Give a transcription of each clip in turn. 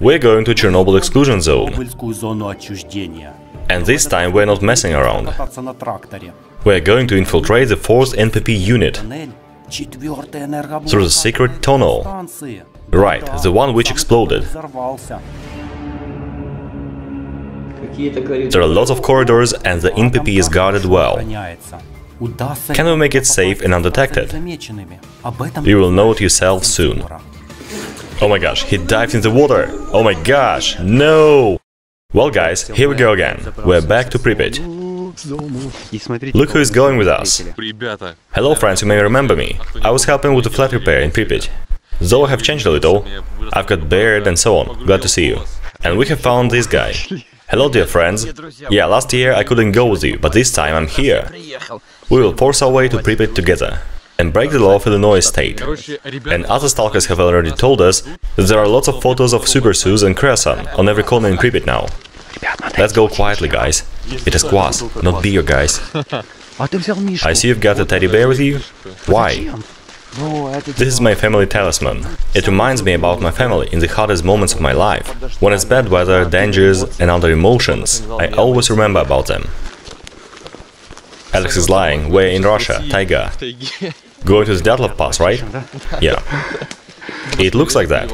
We're going to Chernobyl exclusion zone. And this time we're not messing around. We're going to infiltrate the 4th NPP unit through the secret tunnel. Right, the one which exploded. There are lots of corridors and the NPP is guarded well. Can we make it safe and undetected? You will know it yourself soon. Oh my gosh, he dived in the water! Oh my gosh, no! Well guys, here we go again. We're back to Pripyat. Look who is going with us. Hello friends, you may remember me. I was helping with the flat repair in Pripyat. Though I have changed a little, I've got beard and so on. Glad to see you. And we have found this guy. Hello dear friends. Yeah, last year I couldn't go with you, but this time I'm here. We will force our way to Pripyat together and break the law of Illinois state. And other stalkers have already told us that there are lots of photos of Super Supersus and Kreosan on every corner in Pripyat now. Let's go quietly, guys. It is kvass, not beer, guys. I see you've got a teddy bear with you. Why? This is my family talisman. It reminds me about my family in the hardest moments of my life. When it's bad weather, dangers and other emotions, I always remember about them. Alex is lying. We're in Russia, Tiger. Go to the deadlift pass, right? Yeah. It looks like that.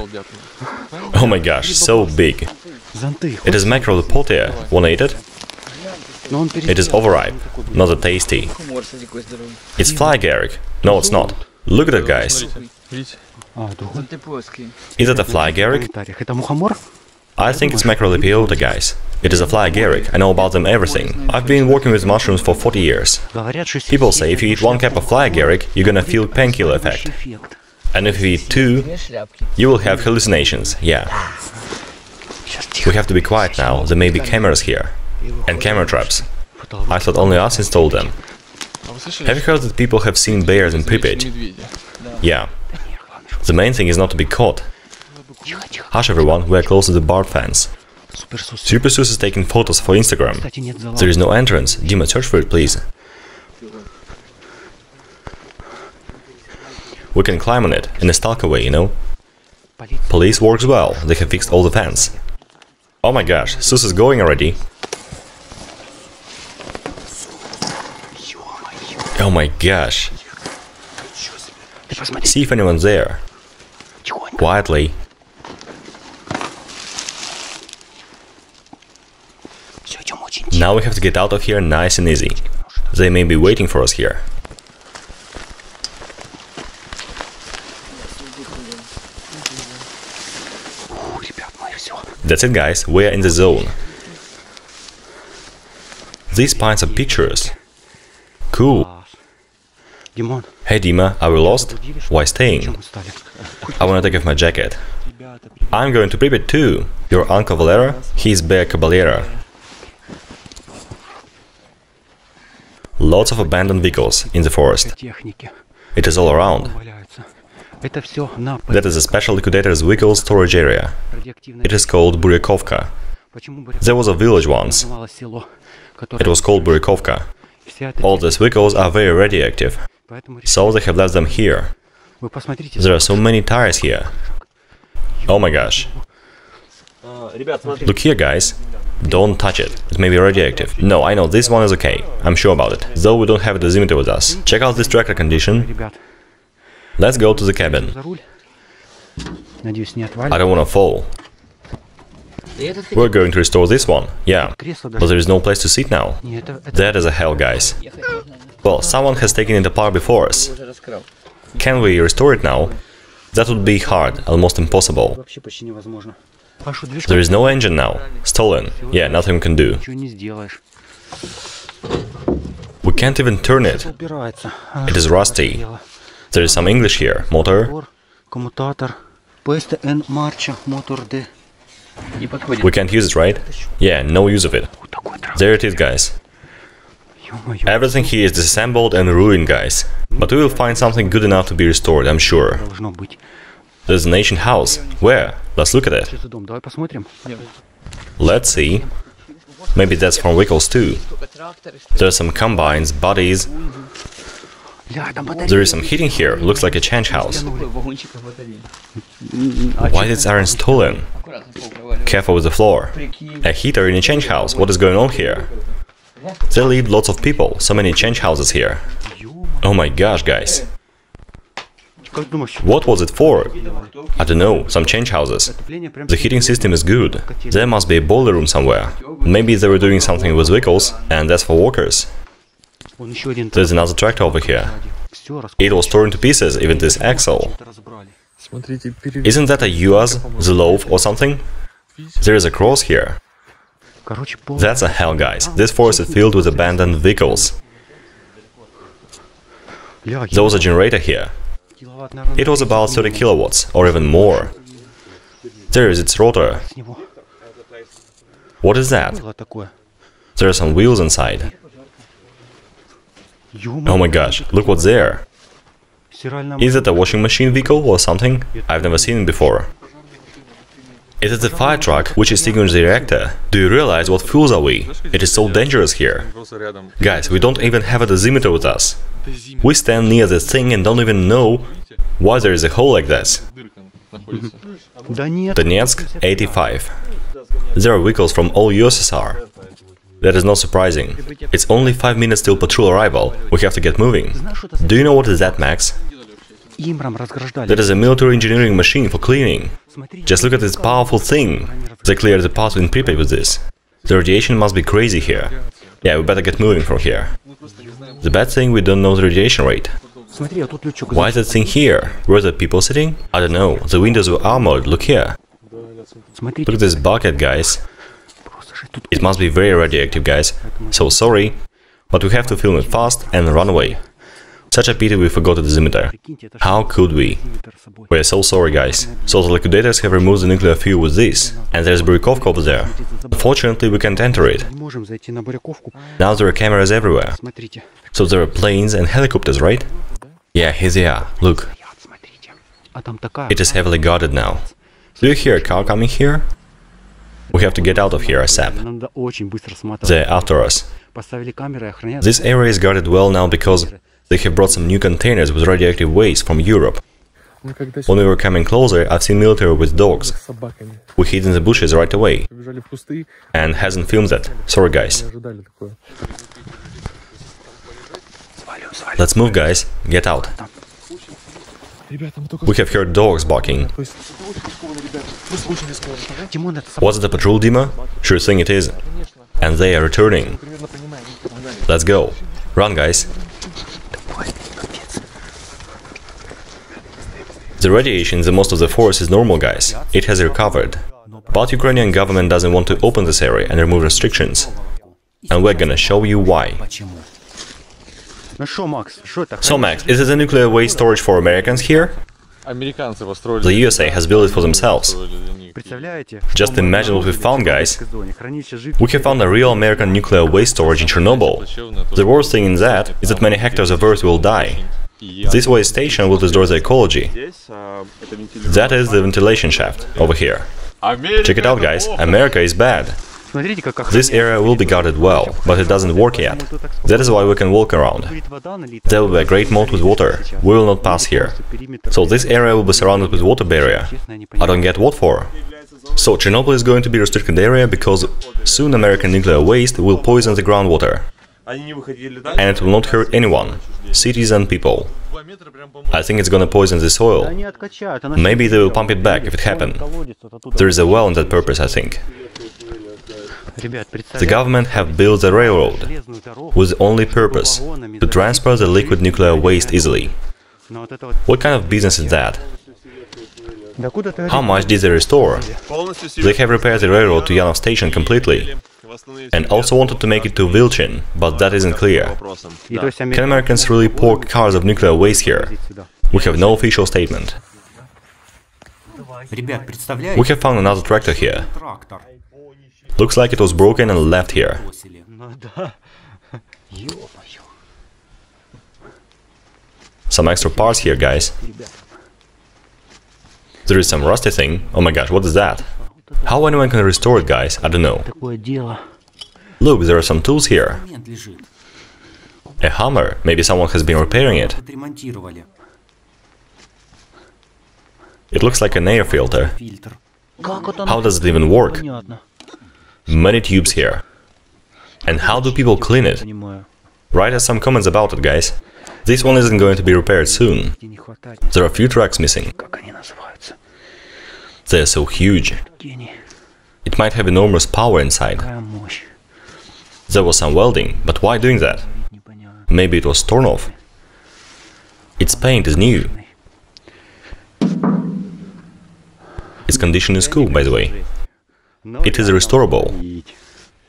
Oh my gosh, so big. It is Macrolepiota. Wanna eat it? It is overripe, not that tasty. It's fly agaric. No, it's not. Look at that, guys. Is that a fly agaric? I think it's Macrolepiota, guys. It is a fly agaric, I know about them everything. I've been working with mushrooms for 40 years. People say if you eat one cap of fly agaric, you're gonna feel painkiller effect. And if you eat two, you will have hallucinations, yeah. We have to be quiet now, there may be cameras here. And camera traps. I thought only us installed them. Have you heard that people have seen bears in Pripyat? Yeah. The main thing is not to be caught, Hush everyone, we are close to the bar fence. Super Sus is taking photos for Instagram. There is no entrance. Dima, search for it, please. We can climb on it, in a stalker way, you know? Police works well, they have fixed all the fence. Oh my gosh, Sus is going already. Oh my gosh. See if anyone's there. Quietly. Now we have to get out of here nice and easy. They may be waiting for us here. That's it guys, we're in the zone. These pines are pictures. Cool. Hey Dima, are we lost? Why staying? I wanna take off my jacket. I'm going to Pripyat too. Your uncle Valera? He's Bear Caballera. Lots of abandoned vehicles in the forest. It is all around. That is a special liquidator's vehicle storage area. It is called Buryakovka. There was a village once. It was called Buryakovka. All these vehicles are very radioactive, so they have left them here. There are so many tires here. Oh my gosh. Э, Look here, guys. Don't touch it. It may be radioactive. No, I know, this one is okay. I'm sure about it. Though we don't have a dosimeter with us. Check out this tracker condition. Let's go to the cabin. I don't wanna fall. We're going to restore this one, yeah. But there is no place to sit now. That is a hell, guys. Well, someone has taken it apart before us. Can we restore it now? That would be hard, almost impossible. There is no engine now. Stolen. Yeah, nothing we can do. We can't even turn it. It is rusty. There is some English here. Motor. We can't use it, right? Yeah, no use of it. There it is, guys. Everything here is disassembled and ruined, guys. But we will find something good enough to be restored, I'm sure. There's an ancient house. Where? Let's look at it. Let's see. Maybe that's from Wickles too. There's some combines, bodies. There is some heating here. Looks like a change house. Why is iron stolen? Careful with the floor. A heater in a change house. What is going on here? They live lots of people. So many change houses here. Oh my gosh, guys. What was it for? I don't know, some change houses. The heating system is good. There must be a boiler room somewhere. Maybe they were doing something with vehicles, and that's for workers. There's another tractor over here. It was torn to pieces, even this axle. Isn't that a UAZ, the loaf or something? There is a cross here. That's a hell, guys. This forest is filled with abandoned vehicles. There was a generator here. It was about 30 kilowatts, or even more. There is its rotor. What is that? There are some wheels inside. Oh my gosh, look what's there! Is it a washing machine vehicle or something? I've never seen it before. It is the fire truck which is signaling the reactor. Do you realize what fools are we? It is so dangerous here. Guys, we don't even have a dosimeter with us. We stand near the thing and don't even know why there is a hole like this. Donetsk 85. There are vehicles from all USSR. That is not surprising. It's only 5 minutes till patrol arrival, we have to get moving. Do you know what is that, Max? There is a military engineering machine for cleaning. Just look at this powerful thing. They cleared the path in Pripyat with this. The radiation must be crazy here. Yeah, we better get moving from here. The bad thing, we don't know the radiation rate. Why is that thing here? Were the people sitting? I don't know. The windows were armored, look here. Look at this bucket, guys. It must be very radioactive, guys. So sorry, but we have to film it fast and run away. Such a pity we forgot the dosimeter. How could we? We're so sorry guys. So the liquidators have removed the nuclear fuel with this, and there's Buryakovka over there. Unfortunately, we can't enter it. Now there are cameras everywhere. So there are planes and helicopters, right? Yeah, here they are. Look. It is heavily guarded now. Do you hear a car coming here? We have to get out of here ASAP. They're after us. This area is guarded well now because they have brought some new containers with radioactive waste from Europe. When we were coming closer, I've seen military with dogs. We hid in the bushes right away. And hasn't filmed that. Sorry, guys. Let's move, guys. Get out. We have heard dogs barking. Was it a patrol, Dima? Sure thing it is. And they are returning. Let's go. Run, guys. The radiation in most of the forest is normal, guys. It has recovered. But Ukrainian government doesn't want to open this area and remove restrictions. And we're gonna show you why. So, Max, is it a nuclear waste storage for Americans here? The USA has built it for themselves. Just imagine what we found, guys. We have found a real American nuclear waste storage in Chernobyl. The worst thing in that is that many hectares of Earth will die. This waste station will destroy the ecology. That is the ventilation shaft, over here. Check it out, guys. America is bad. This area will be guarded well, but it doesn't work yet. That is why we can walk around. There will be a great moat with water. We will not pass here. So this area will be surrounded with water barrier. I don't get what for. So Chernobyl is going to be restricted area because soon American nuclear waste will poison the groundwater. And it will not hurt anyone, cities and people. I think it's gonna poison the soil. Maybe they will pump it back if it happens. There is a well on that purpose, I think. The government have built a railroad with the only purpose to transport the liquid nuclear waste easily. What kind of business is that? How much did they restore? They have repaired the railroad to Yanov station completely and also wanted to make it to Vilchin, but that isn't clear. Can Americans really pour cars of nuclear waste here? We have no official statement. We have found another tractor here. Looks like it was broken and left here. Some extra parts here, guys. There is some rusty thing. Oh my gosh, what is that? How anyone can restore it, guys? I don't know. Look, there are some tools here. A hammer. Maybe someone has been repairing it. It looks like an air filter. How does it even work? many tubes here. And how do people clean it? Write us some comments about it, guys. This one isn't going to be repaired soon. There are a few tracks missing. They are so huge. It might have enormous power inside. There was some welding, but why doing that? Maybe it was torn off. Its paint is new. Its condition is cool, by the way. It is restorable.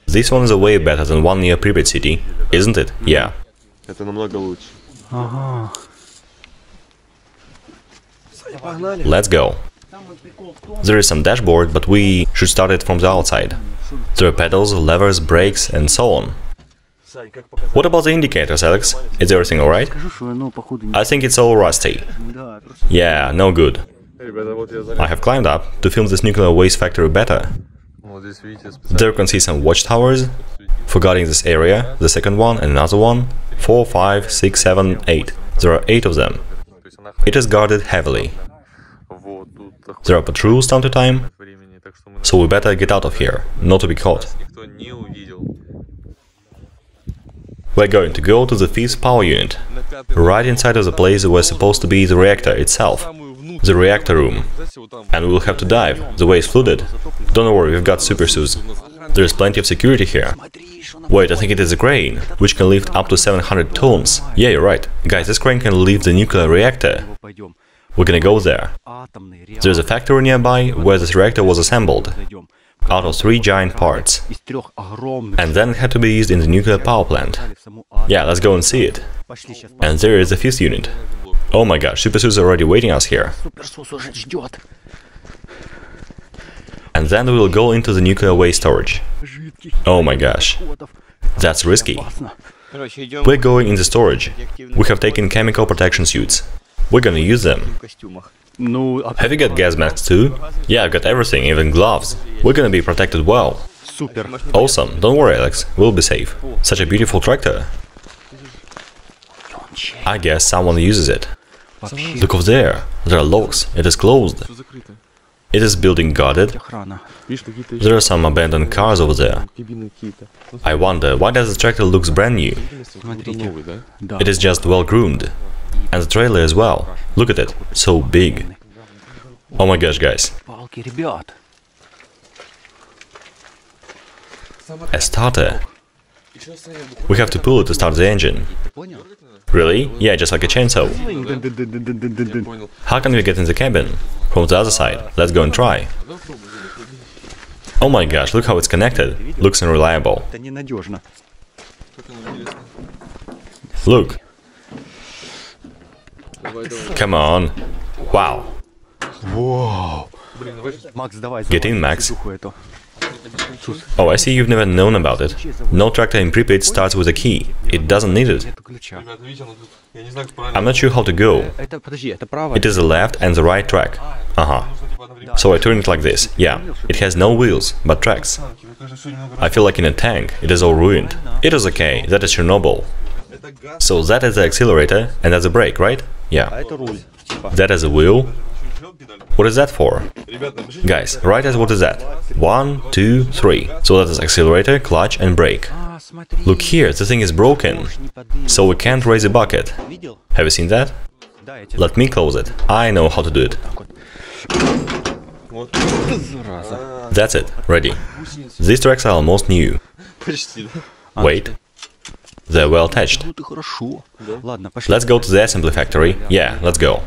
This one is way better than one near Pripyat city, isn't it? Yeah. Let's go. There is some dashboard, but we should start it from the outside. There are pedals, levers, brakes and so on. What about the indicators, Alex? Is everything alright? I think it's all rusty. Yeah, no good. I have climbed up to film this nuclear waste factory better. There you can see some watchtowers, guarding this area, the second one and another one, 4, 5, 6, 7, 8. There are 8 of them. It is guarded heavily. There are patrols time to time, so we better get out of here, not to be caught. We're going to go to the fifth power unit, right inside of the place where supposed to be the reactor itself the reactor room, and we will have to dive, the way is flooded. Don't worry, we've got super suits. There's plenty of security here. Wait, I think it is a crane, which can lift up to 700 tons. Yeah, you're right. Guys, this crane can lift the nuclear reactor. We're gonna go there. There's a factory nearby where this reactor was assembled, out of three giant parts. And then it had to be used in the nuclear power plant. Yeah, let's go and see it. And there is the fifth unit. Oh my gosh, Super is already waiting us here. And then we'll go into the nuclear waste storage. Oh my gosh. That's risky. We're going in the storage. We have taken chemical protection suits. We're gonna use them. Have you got gas masks too? Yeah, I've got everything, even gloves. We're gonna be protected well. Awesome, don't worry Alex, we'll be safe. Such a beautiful tractor. I guess someone uses it. Look over there. There are locks. It is closed. It is building guarded. There are some abandoned cars over there. I wonder, why does the tractor looks brand new? It is just well groomed. And the trailer as well. Look at it. So big. Oh my gosh, guys. A starter. We have to pull it to start the engine. Really? Yeah, just like a chainsaw. How can we get in the cabin? From the other side. Let's go and try. Oh my gosh, look how it's connected. Looks unreliable. Look. Come on. Wow. Whoa. Get in, Max. Oh, I see you've never known about it. No tractor in Pripyat starts with a key. It doesn't need it. I'm not sure how to go. It is the left and the right track. Aha. Uh -huh. So I turn it like this. Yeah, it has no wheels, but tracks. I feel like in a tank. It is all ruined. It is okay. That is Chernobyl. So that is the accelerator and that's the brake, right? Yeah. That is a wheel, what is that for? Guys, write us what is that. One, two, three. So that is accelerator, clutch and brake. Look here, the thing is broken. So we can't raise a bucket. Have you seen that? Let me close it. I know how to do it. That's it, ready. These tracks are almost new. Wait. They're well attached. Let's go to the assembly factory. Yeah, let's go.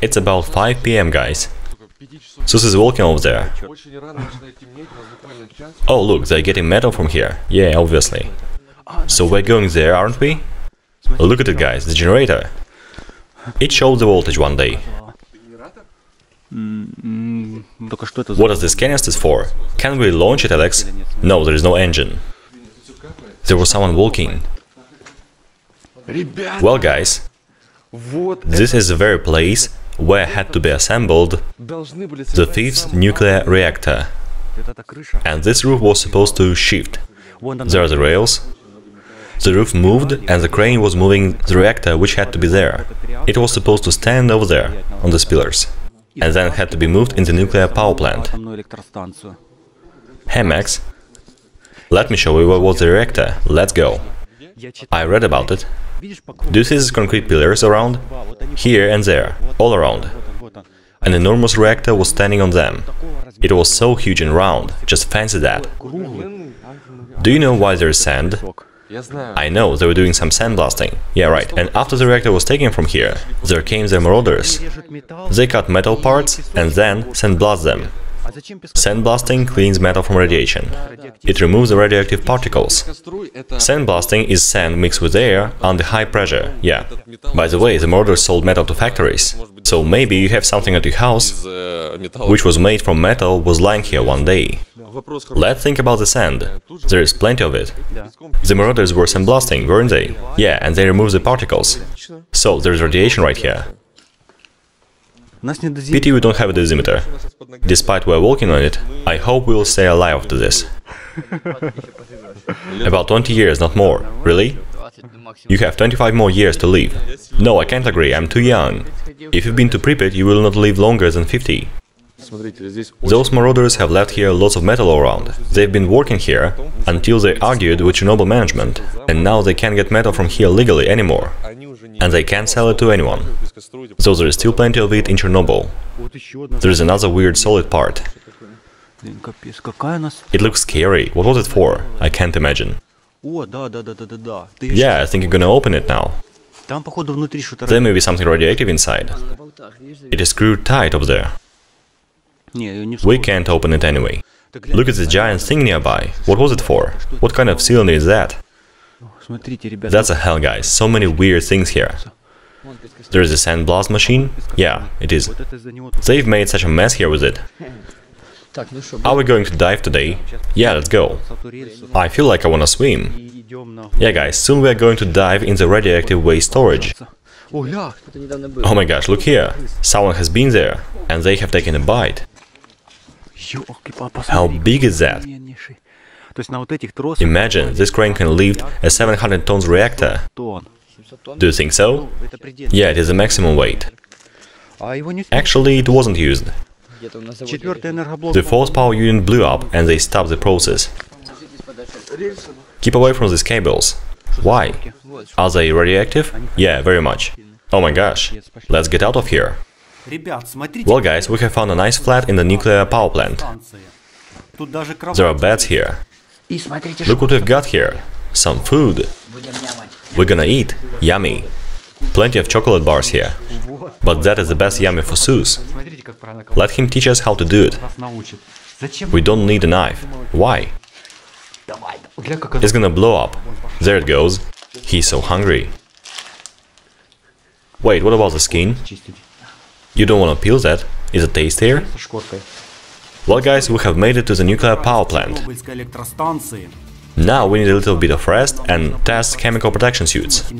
It's about 5 pm guys. Sus is walking over there. Oh look, they're getting metal from here. Yeah, obviously. So we're going there, aren't we? Look at it guys, the generator. It showed the voltage one day. What is this canister for? Can we launch it, Alex? No, there is no engine. There was someone walking. Well, guys, this is the very place where had to be assembled the fifth nuclear reactor. And this roof was supposed to shift. There are the rails. The roof moved and the crane was moving the reactor which had to be there. It was supposed to stand over there, on the pillars. And then had to be moved in the nuclear power plant. Hey Max, let me show you what was the reactor, let's go. I read about it, this is concrete pillars around, here and there, all around. An enormous reactor was standing on them. It was so huge and round, just fancy that. Do you know why there is sand? I know, they were doing some sandblasting. Yeah, right. And after the reactor was taken from here, there came the marauders. They cut metal parts and then sandblast them. Sandblasting cleans metal from radiation. It removes the radioactive particles. Sandblasting is sand mixed with air under high pressure, yeah. By the way, the murderer sold metal to factories. So maybe you have something at your house, which was made from metal, was lying here one day. Let's think about the sand. There is plenty of it. The marauders were sandblasting, weren't they? Yeah, and they removed the particles. So, there is radiation right here. Pity we don't have a dosimeter. Despite we're working on it, I hope we'll stay alive after this. About 20 years, not more. Really? You have 25 more years to live. No, I can't agree, I'm too young. If you've been to Pripyat, you will not live longer than 50. Those marauders have left here lots of metal around. They've been working here until they argued with Chernobyl management, and now they can't get metal from here legally anymore and they can't sell it to anyone. So there is still plenty of it in Chernobyl. There is another weird solid part. It looks scary. What was it for? I can't imagine. Yeah, I think you're gonna open it now. There may be something radioactive inside. It is screwed tight up there. We can't open it anyway. Look at the giant thing nearby. What was it for? What kind of cylinder is that? That's a hell, guys. So many weird things here. There's a sandblast machine? Yeah, it is. They've made such a mess here with it. Are we going to dive today? Yeah, let's go. I feel like I wanna swim. Yeah, guys, soon we are going to dive in the radioactive waste storage. Oh my gosh, look here. Someone has been there, and they have taken a bite. How big is that? Imagine this crane can lift a 700 tons reactor. Do you think so? Yeah, it is the maximum weight. Actually, it wasn't used. The fourth power unit blew up and they stopped the process. Keep away from these cables. Why? Are they radioactive? Yeah, very much. Oh my gosh, let's get out of here. Well guys, we have found a nice flat in the nuclear power plant. There are beds here. Look what we've got here. Some food. We're gonna eat. Yummy. Plenty of chocolate bars here. But that is the best yummy for Sus. Let him teach us how to do it. We don't need a knife. Why? It's gonna blow up. There it goes. He's so hungry. Wait, what about the skin? You don't wanna peel that? Is it tastier? Well guys, we have made it to the nuclear power plant. Now we need a little bit of rest and test chemical protection suits.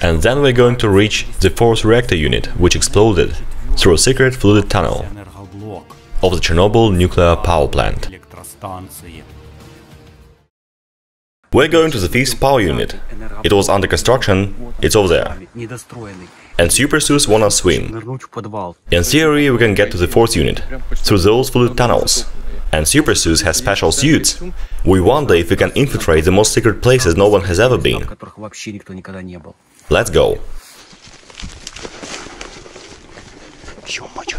And then we're going to reach the fourth reactor unit, which exploded through a secret flooded tunnel of the Chernobyl nuclear power plant. We're going to the fifth power unit. It was under construction, it's over there. And Super Sus won us swim. In theory, we can get to the fourth unit, through those fluid tunnels. And Super Sus has special suits. We wonder if we can infiltrate the most secret places no one has ever been. Let's go.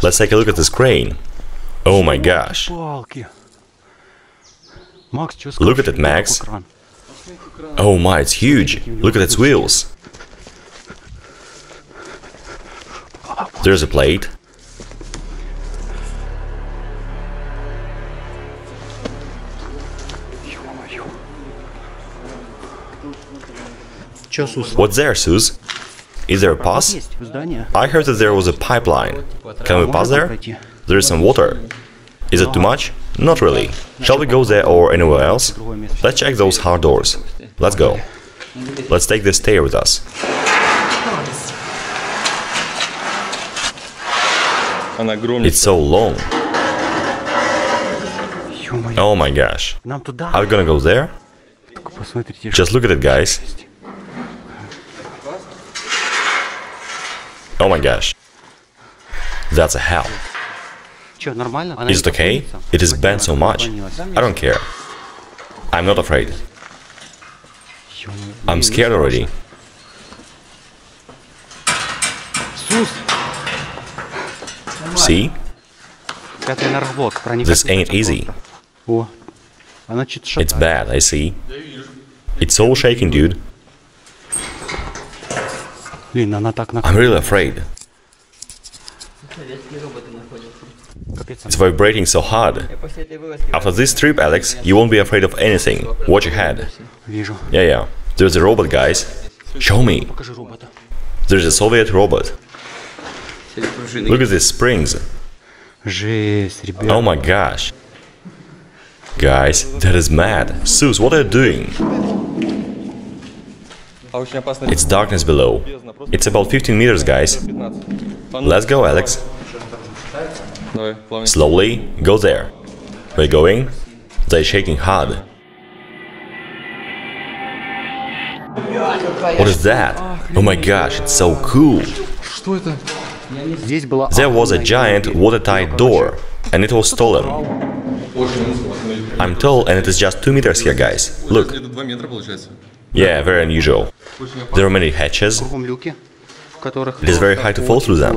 Let's take a look at this crane. Oh my gosh. Look at it, Max. Oh my, it's huge. Look at its wheels. There's a plate. What's there, Sus? Is there a pass? I heard that there was a pipeline. Can we pass there? There is some water. Is it too much? Not really. Shall we go there or anywhere else? Let's check those hard doors. Let's go. Let's take this stair with us. It's so long. Oh my gosh. Are we gonna go there? Just look at it, guys. Oh my gosh. That's a hell. Is it okay? It is bent so much. I don't care. I'm not afraid. I'm scared already. See? This ain't easy. It's bad, I see. It's all shaking, dude. I'm really afraid. It's vibrating so hard. After this trip, Alex, you won't be afraid of anything. Watch ahead. Yeah, yeah. There's a robot, guys. Show me. There's a Soviet robot. Look at these springs. Oh my gosh. Guys, that is mad. Sus, what are you doing? It's darkness below. It's about 15 meters, guys. Let's go, Alex. Slowly, go there. We're going. They're shaking hard. What is that? Oh my gosh, it's so cool! There was a giant watertight door, and it was stolen. I'm tall and it is just 2 meters here, guys. Look. Yeah, very unusual. There are many hatches. It is very hard to fall through them.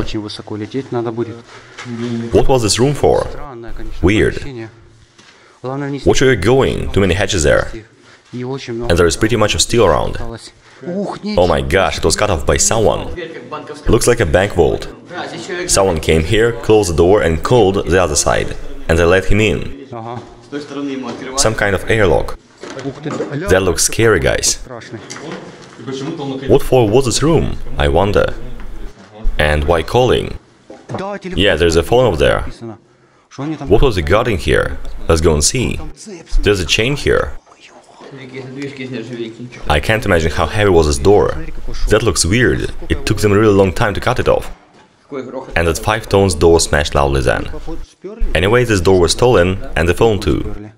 What was this room for? Weird. What where you going, too many hatches there. And there is pretty much of steel around. Oh my gosh, it was cut off by someone. Looks like a bank vault. Someone came here, closed the door and called the other side. And they let him in. Some kind of airlock. That looks scary, guys. What for was this room, I wonder? And why calling? Yeah, there's a phone over there. What was he got in here? Let's go and see. There's a chain here. I can't imagine how heavy was this door. That looks weird. It took them a really long time to cut it off. And that five tones door smashed loudly then. Anyway, this door was stolen, and the phone too.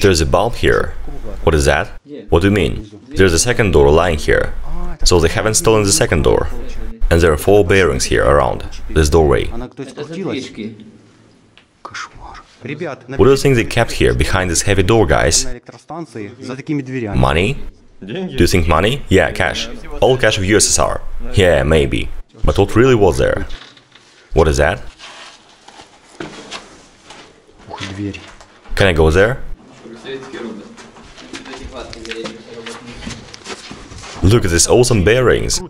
There's a bulb here. What is that? What do you mean? There's a second door lying here. So they haven't stolen the second door. And there are four bearings here around this doorway. What do you think they kept here behind this heavy door, guys? Money? Do you think money? Yeah, cash. All cash of USSR. Yeah, maybe. But what really was there? What is that? Can I go there? Look at these awesome bearings.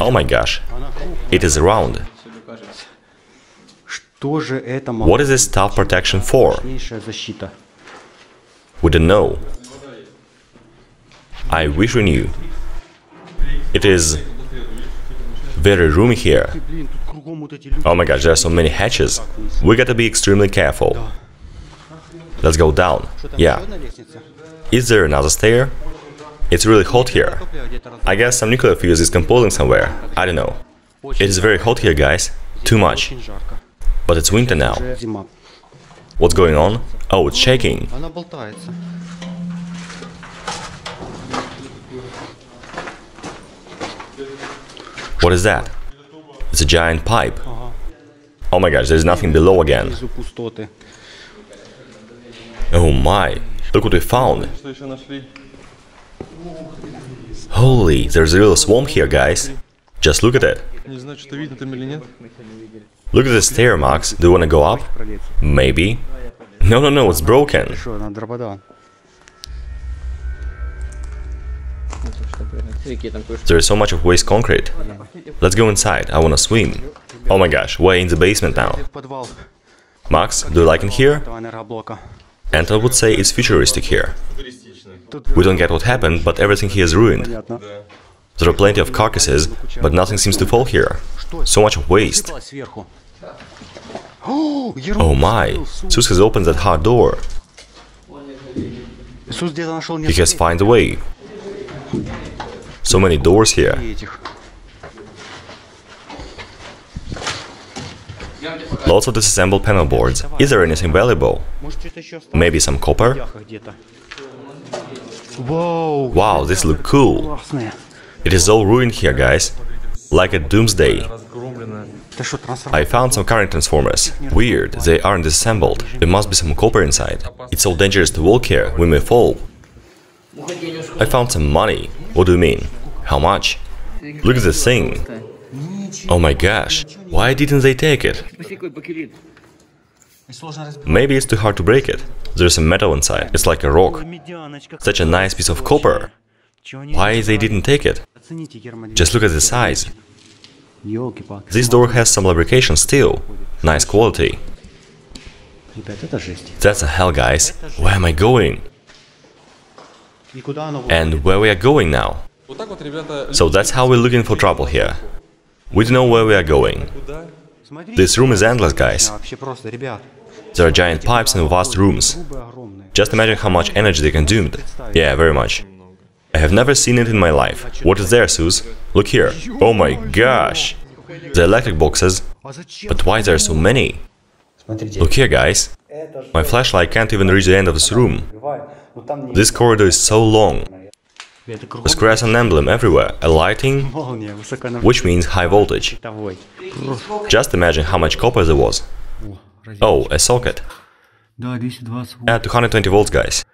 Oh my gosh, it is round. What is this tough protection for? We don't know. I wish we knew. It is very roomy here. Oh my gosh, there are so many hatches. We gotta be extremely careful. Let's go down. Yeah. Is there another stair? It's really hot here. I guess some nuclear fuse is composing somewhere. I don't know. It is very hot here, guys. Too much. But it's winter now. What's going on? Oh, it's shaking. What is that? It's a giant pipe. Oh my gosh, there's nothing below again. Oh my, look what we found. Holy, there's a little swamp here, guys. Just look at it. Look at the stair, Max. Do you wanna go up? Maybe. No, no, no, it's broken. There is so much of waste concrete. Let's go inside, I wanna swim. Oh my gosh, we're in the basement now. Max, do you like it here? Anton would say it's futuristic here. We don't get what happened, but everything here is ruined. There are plenty of carcasses, but nothing seems to fall here. So much of waste. Oh my, Sus has opened that hard door. He has found a way. So many doors here. Lots of disassembled panel boards. Is there anything valuable? Maybe some copper? Wow, this look cool. It is all ruined here, guys. Like a Doomsday. I found some current transformers. Weird, they aren't disassembled. There must be some copper inside. It's so dangerous to walk here, we may fall. I found some money. What do you mean? How much? Look at this thing. Oh my gosh, why didn't they take it? Maybe it's too hard to break it. There's a metal inside, it's like a rock. Such a nice piece of copper. Why they didn't take it? Just look at the size. This door has some lubrication still. Nice quality. That's a hell, guys. Where am I going? and where we are going now. So that's how we're looking for trouble here. We don't know where we are going. This room is endless, guys. There are giant pipes and vast rooms. Just imagine how much energy they consumed. Yeah, very much. I have never seen it in my life. What is there, Sus? Look here. Oh my gosh! The electric boxes. But why there are so many? Look here, guys. My flashlight can't even reach the end of this room. This corridor is so long. There's grass and emblem everywhere, a lighting, which means high voltage. Just imagine how much copper there was. Oh, a socket. At 220 volts, guys.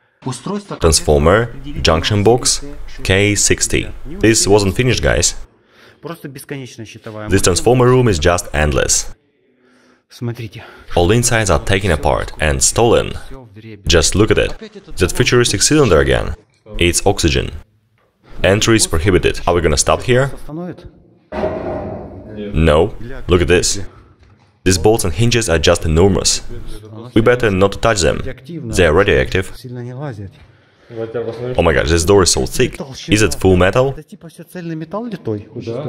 Transformer, junction box, K60. This wasn't finished, guys. This transformer room is just endless. All insides are taken apart and stolen. Just look at it. That futuristic cylinder again. It's oxygen. Entry is prohibited. Are we gonna stop here? No. Look at this. These bolts and hinges are just enormous. We better not touch them. They are radioactive. Oh my gosh, this door is so thick. Is it full metal?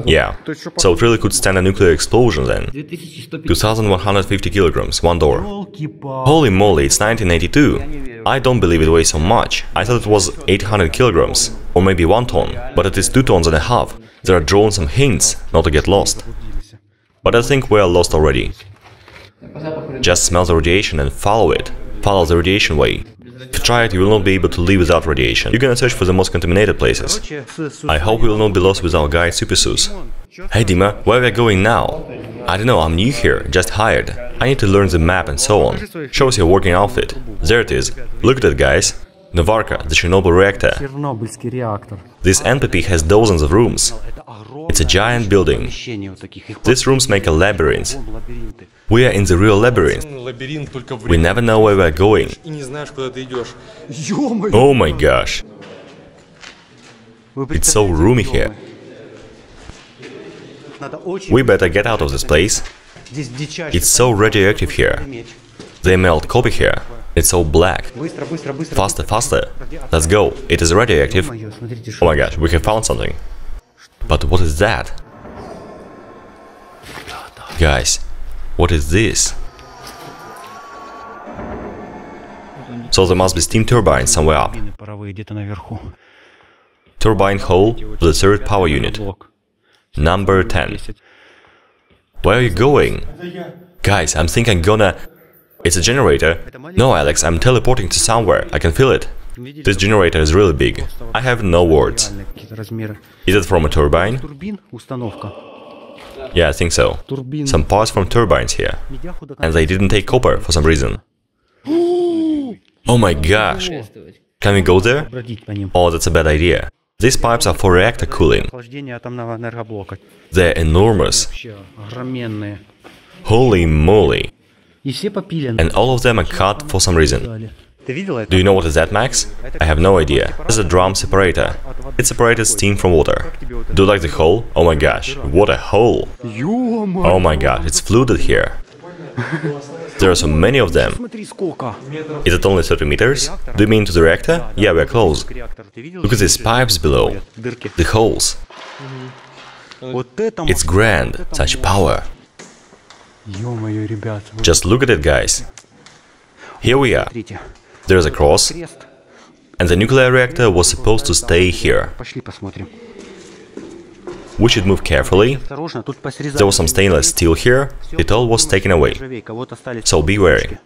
Yeah. So it really could stand a nuclear explosion then. 2150 kilograms, one door. Holy moly, it's 1982. I don't believe it weighs so much. I thought it was 800 kilograms, or maybe one ton, but it is two tons and a half. There are drones and hints not to get lost. But I think we are lost already. Just smell the radiation and follow it. Follow the radiation way. If try it, you will not be able to live without radiation. You're gonna search for the most contaminated places. I hope we will not be lost with our Super Supisus. Hey Dima, where are we going now? I don't know, I'm new here, just hired. I need to learn the map and so on. Show us your working outfit. There it is. Look at that, guys. Novarka, the Chernobyl reactor. This NPP has dozens of rooms. It's a giant building. These rooms make a labyrinth. We are in the real labyrinth. We never know where we're going. Oh my gosh! It's so roomy here. We better get out of this place. It's so radioactive here. They melt copy here. It's all black. Faster, faster. Let's go. It is radioactive. Oh my gosh, we have found something. But what is that? Guys, what is this? So there must be steam turbine somewhere up. Turbine hole the third power unit. Number 10. Where are you going? Guys, I'm thinking I'm gonna it's a generator. No, Alex, I'm teleporting to somewhere. I can feel it. This generator is really big. I have no words. Is it from a turbine? Yeah, I think so. Some parts from turbines here. And they didn't take copper for some reason. Oh my gosh! Can we go there? Oh, that's a bad idea. These pipes are for reactor cooling. They're enormous. Holy moly! And all of them are cut for some reason. Do you know what is that, Max? I have no idea. It's a drum separator. It separates steam from water. Do you like the hole? Oh my gosh, what a hole! Oh my god, it's fluted here. there are so many of them. Is it only 30 meters? Do you mean to the reactor? Yeah, we're close. Look at these pipes below. The holes. It's grand, such power. Just look at it, guys. Here we are. There's a cross. And the nuclear reactor was supposed to stay here. We should move carefully. There was some stainless steel here. It all was taken away. So be wary.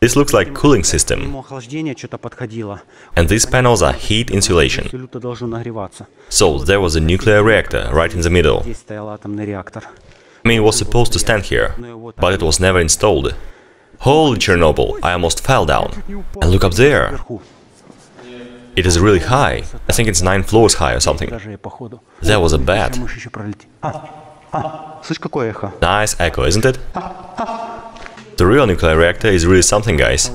This looks like cooling system. And these panels are heat insulation. So there was a nuclear reactor right in the middle. Me was supposed to stand here, but it was never installed. Holy Chernobyl, I almost fell down. And look up there! It is really high. I think it's nine floors high or something. There was a bat. Nice echo, isn't it? The real nuclear reactor is really something, guys.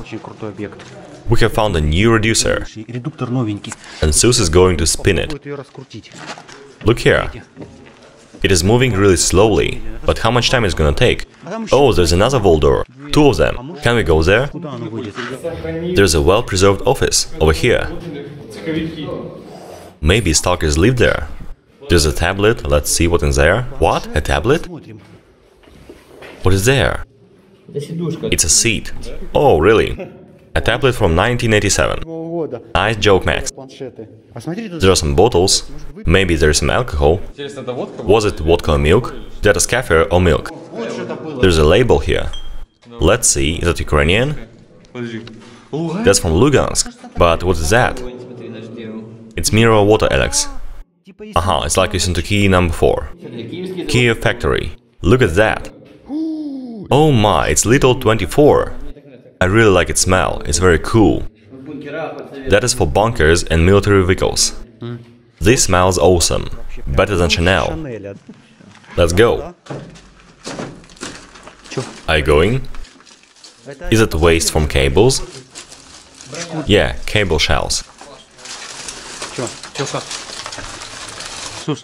We have found a new reducer. And Sus is going to spin it. Look here. It is moving really slowly, but how much time is gonna take? Oh, there's another vault door. Two of them. Can we go there? There's a well-preserved office, over here. Maybe stalkers live there. There's a tablet, let's see what's in there. What? A tablet? What is there? It's a seat. Oh, really? A tablet from 1987. Nice joke, Max. There are some bottles. Maybe there is some alcohol. Was it vodka or milk? That is kefir or milk. There's a label here. Let's see, is that Ukrainian? That's from Lugansk. But what is that? It's mineral water, Alex. Aha, it's like it's to key number 4. Kiev factory. Look at that. Oh my, it's little 24. I really like its smell, it's very cool. That is for bunkers and military vehicles. This smells awesome, better than Chanel. Let's go. Are you going? Is it waste from cables? Yeah, cable shells.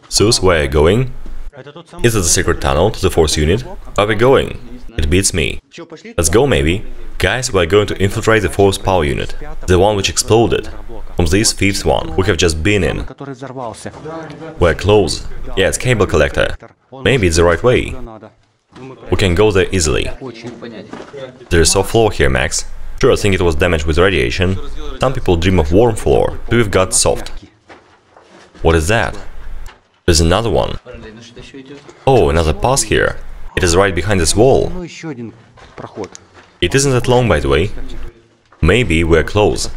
Sus, where are you going? Is it the secret tunnel to the force unit? Are we going? It beats me. Let's go, maybe. Guys, we're going to infiltrate the fourth power unit, the one which exploded, from this fifth one we have just been in. We're close. Yeah, it's cable collector. Maybe it's the right way. We can go there easily. There is soft floor here, Max. Sure, I think it was damaged with radiation. Some people dream of warm floor, but we've got soft. What is that? There's another one. Oh, another pass here. It is right behind this wall. It isn't that long, by the way. Maybe we're close.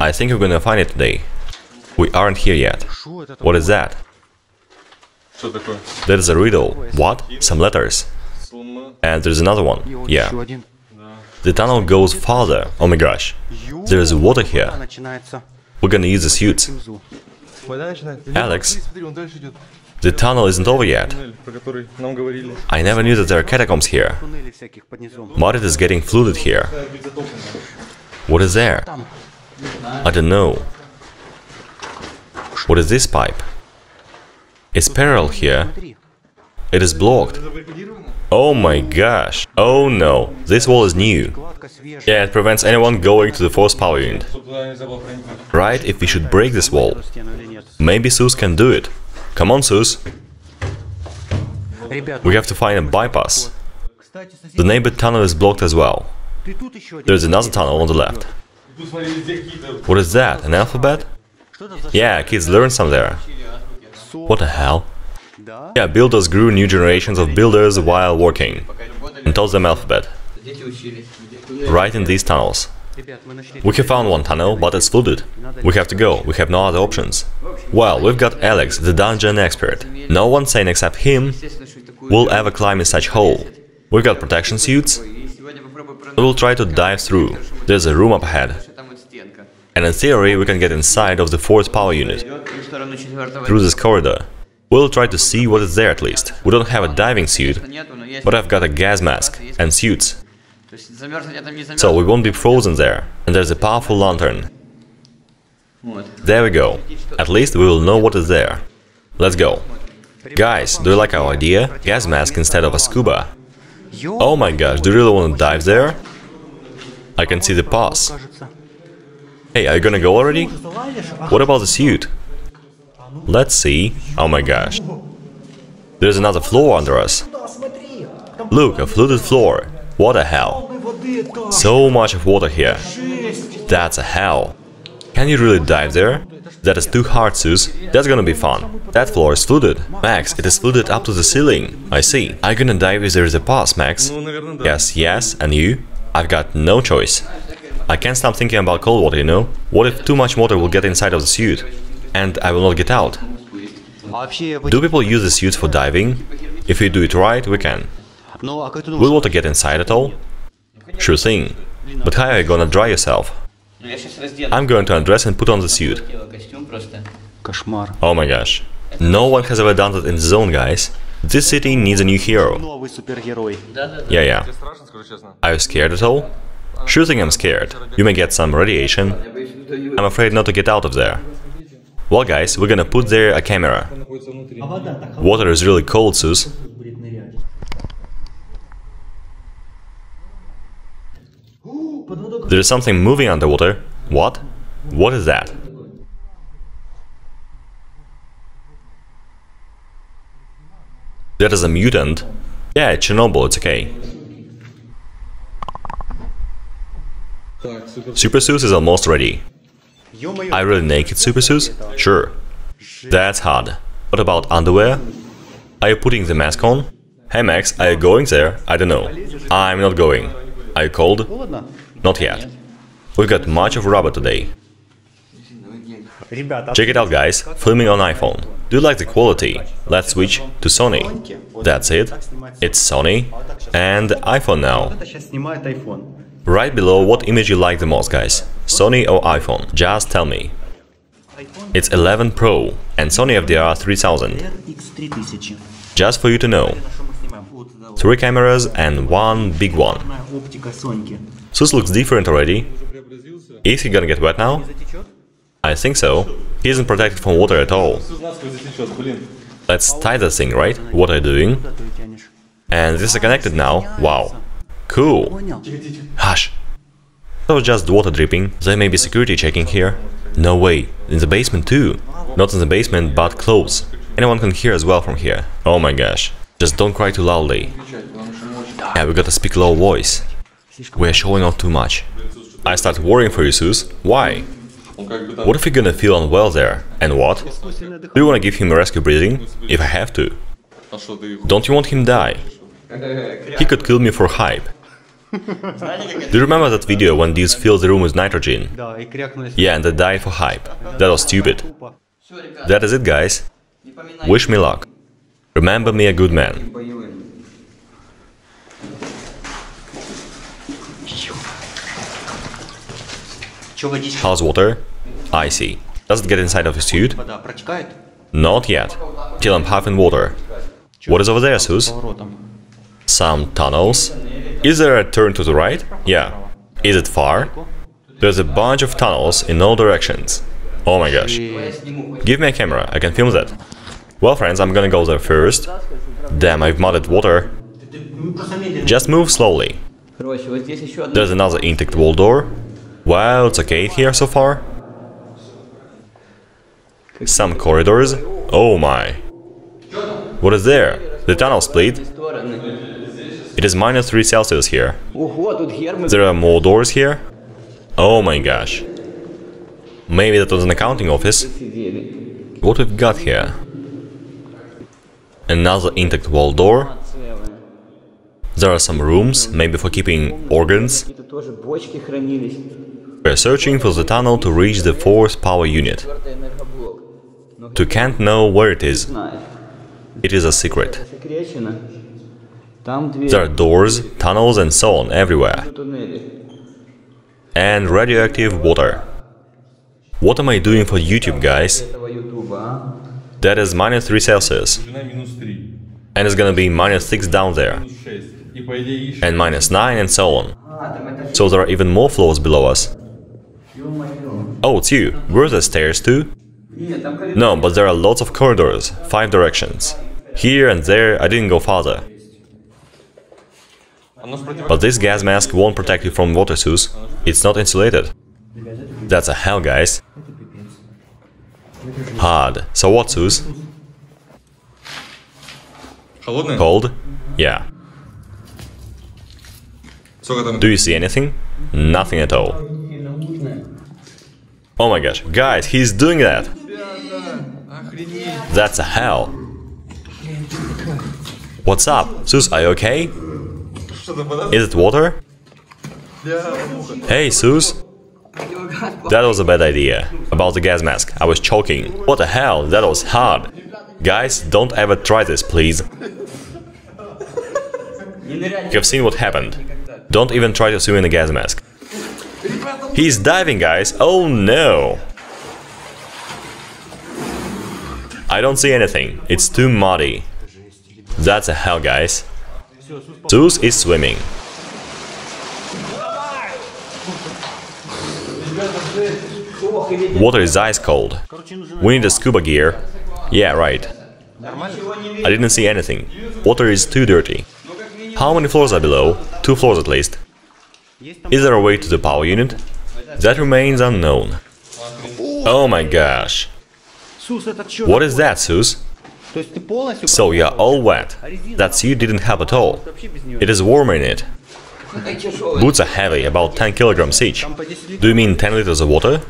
I think we're gonna find it today. We aren't here yet. What is that? That is a riddle. What? Some letters. And there's another one. Yeah. The tunnel goes farther. Oh my gosh. There is water here. We're gonna use the suits. Alex, the tunnel isn't over yet. I never knew that there are catacombs here. Martit is getting flooded here. What is there? I don't know. What is this pipe? Is peril here? It is blocked. Oh my gosh. Oh no. This wall is new. Yeah, it prevents anyone going to the force power unit. Right, if we should break this wall. Maybe Sus can do it. Come on, Sus. We have to find a bypass. The neighbor tunnel is blocked as well. There's another tunnel on the left. What is that? An alphabet? Yeah, kids learn some there. What the hell? Yeah, builders grew new generations of builders while working and taught them alphabet. Right in these tunnels. We have found one tunnel, but it's flooded. We have to go, we have no other options. Well, we've got Alex, the dungeon expert. No one sane except him will ever climb in such hole. We've got protection suits. We'll try to dive through. There's a room up ahead. And in theory, we can get inside of the fourth power unit. Through this corridor. We'll try to see what is there at least. We don't have a diving suit, but I've got a gas mask and suits. So we won't be frozen there, and there's a powerful lantern. There we go. At least we will know what is there. Let's go. Guys, do you like our idea? Gas mask instead of a scuba. Oh my gosh, do you really want to dive there? I can see the pass. Hey, are you gonna go already? What about the suit? Let's see. Oh my gosh. There's another floor under us. Look, a fluted floor. What the hell. So much of water here. That's a hell. Can you really dive there? That is too hard, Sus. That's gonna be fun. That floor is fluted. Max, it is fluted up to the ceiling. I see. I'm gonna dive if there is a pass, Max. Yes, yes, and you? I've got no choice. I can't stop thinking about cold water, you know? What if too much water will get inside of the suit? and I will not get out. Do people use the suits for diving? If we do it right, we can. Will water get inside at all? Sure thing. But how are you gonna dry yourself? I'm going to undress and put on the suit. Oh my gosh. No one has ever done that in the zone, guys. This city needs a new hero. Yeah, yeah. Are you scared at all? Sure thing I'm scared. You may get some radiation. I'm afraid not to get out of there. Well guys, we're gonna put there a camera. Water is really cold, Sus. There's something moving underwater. What? What is that? That is a mutant. Yeah, it's Chernobyl, it's okay. Super Sus is almost ready. I really naked supersuits? Sure. That's hard. What about underwear? Are you putting the mask on? Hey Max, are you going there? I don't know. I'm not going. Are you cold? Not yet. We got much of rubber today. Check it out guys, filming on iPhone. Do you like the quality? Let's switch to Sony. That's it. It's Sony and iPhone now. Right below what image you like the most, guys. Sony or iPhone, just tell me. It's 11 Pro and Sony FDR 3000. Just for you to know. Three cameras and one big one. Sus looks different already. Is he gonna get wet now? I think so. He isn't protected from water at all. Let's tie the thing, right? What are you doing? And this is connected now. Wow. Cool. Hush. That was just water dripping. There may be security checking here. No way. In the basement too. Not in the basement, but close. Anyone can hear as well from here. Oh my gosh. Just don't cry too loudly. Yeah, we gotta speak low voice. We're showing off too much. I start worrying for you, Sus. Why? What if you're gonna feel unwell there? And what? Do you wanna give him rescue breathing? If I have to. Don't you want him die? He could kill me for hype. Do you remember that video when dudes filled the room with nitrogen? Yeah, and they died for hype. That was stupid. That is it, guys. Wish me luck. Remember me a good man. How's water? I see. Does it get inside of his suit? Not yet. Till I'm half in water. What is over there, Sus? Some tunnels? Is there a turn to the right? Yeah. Is it far? There's a bunch of tunnels in all directions. Oh my gosh. Give me a camera, I can film that. Well friends, I'm gonna go there first. Damn, I've mudded water. Just move slowly. There's another intact wall door. Wow, it's okay here so far. Some corridors. Oh my. What is there? The tunnel split. It is minus 3 Celsius here. There are more doors here? Oh my gosh. Maybe that was an accounting office? What we've got here? Another intact wall door. There are some rooms, maybe for keeping organs. We're searching for the tunnel to reach the fourth power unit. To can't know where it is. It is a secret. There are doors, tunnels and so on everywhere. And radioactive water. What am I doing for YouTube, guys? That is minus 3 Celsius. And it's gonna be minus 6 down there. And minus 9 and so on. So there are even more floors below us. Oh, it's you. Were there stairs too? No, but there are lots of corridors, five directions. Here and there, I didn't go farther. But this gas mask won't protect you from water source. It's not insulated. That's a hell, guys. Hard. So what, Sus? Cold? Yeah. Do you see anything? Nothing at all. Oh my gosh, guys, he's doing that! That's a hell! What's up? Sus? are you okay? Is it water? Hey, Sus. That was a bad idea. About the gas mask. I was choking. What the hell? That was hard. Guys, don't ever try this, please. You've seen what happened. Don't even try to swim in a gas mask. He's diving, guys. Oh no. I don't see anything. It's too muddy. That's a hell, guys. Sus is swimming. Water is ice cold. We need a scuba gear. Yeah, right. I didn't see anything. Water is too dirty. How many floors are below? Two floors at least. Is there a way to the power unit? That remains unknown. Oh my gosh. What is that, Sus? So you are all wet. That's you didn't help at all. It is warmer in it. Boots are heavy, about 10 kilograms each. Do you mean 10 liters of water?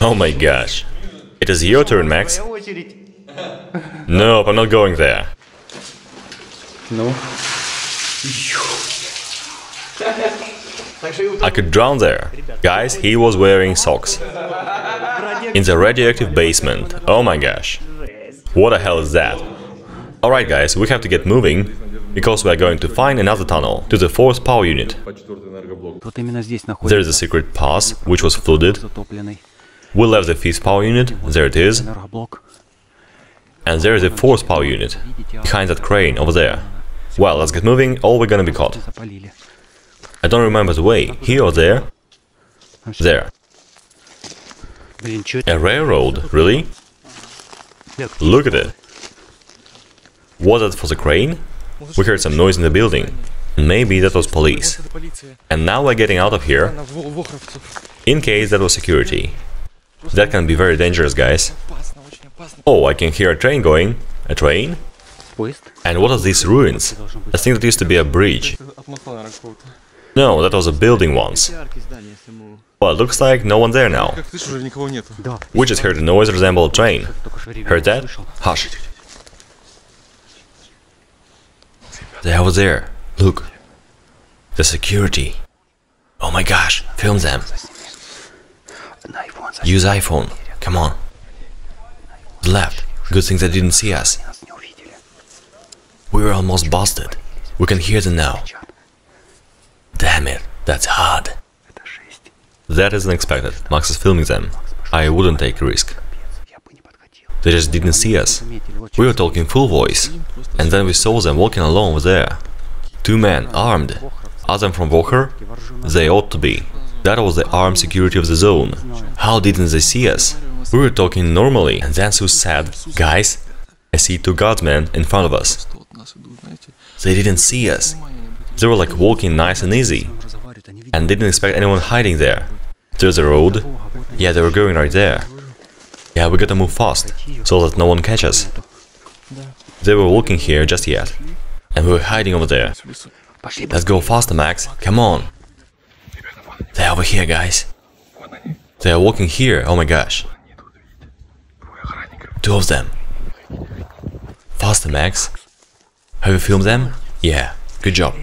Oh my gosh. It is your turn, Max. Nope, I'm not going there. No. I could drown there. Guys, he was wearing socks. In the radioactive basement. Oh my gosh. What the hell is that? Alright guys, we have to get moving, because we are going to find another tunnel to the fourth power unit. There is a secret pass, which was flooded. We left the fifth power unit, there it is. And there is a fourth power unit, behind that crane over there. Well, let's get moving, or we're gonna be caught. I don't remember the way. Here or there? There. A railroad, really? Look at it. Was that for the crane? We heard some noise in the building. Maybe that was police. And now we're getting out of here. In case that was security. That can be very dangerous, guys. Oh, I can hear a train going. A train? And what are these ruins? I think that used to be a bridge. No, that was a building once. Well, looks like no one there now. We just heard a noise resemble a train. Heard that? Hush. They over there. Look. The security. Oh my gosh, film them. Use iPhone. Come on. The left. Good thing they didn't see us. We were almost busted. We can hear them now. Damn it, that's hard. That isn't expected. Max is filming them. I wouldn't take a risk. They just didn't see us. We were talking full voice. And then we saw them walking along there. Two men, armed. Are them from Walker? They ought to be. That was the armed security of the zone. How didn't they see us? We were talking normally, and then Sue said, Guys, I see two guardsmen in front of us. They didn't see us. They were like walking nice and easy, and didn't expect anyone hiding there. There's a road. Yeah, they were going right there. Yeah, we gotta move fast, so that no one catches. They were walking here just yet, and we were hiding over there. Let's go faster, Max, come on! They're over here, guys. They are walking here, oh my gosh. Two of them. Faster, Max. Have you filmed them? Yeah, good job.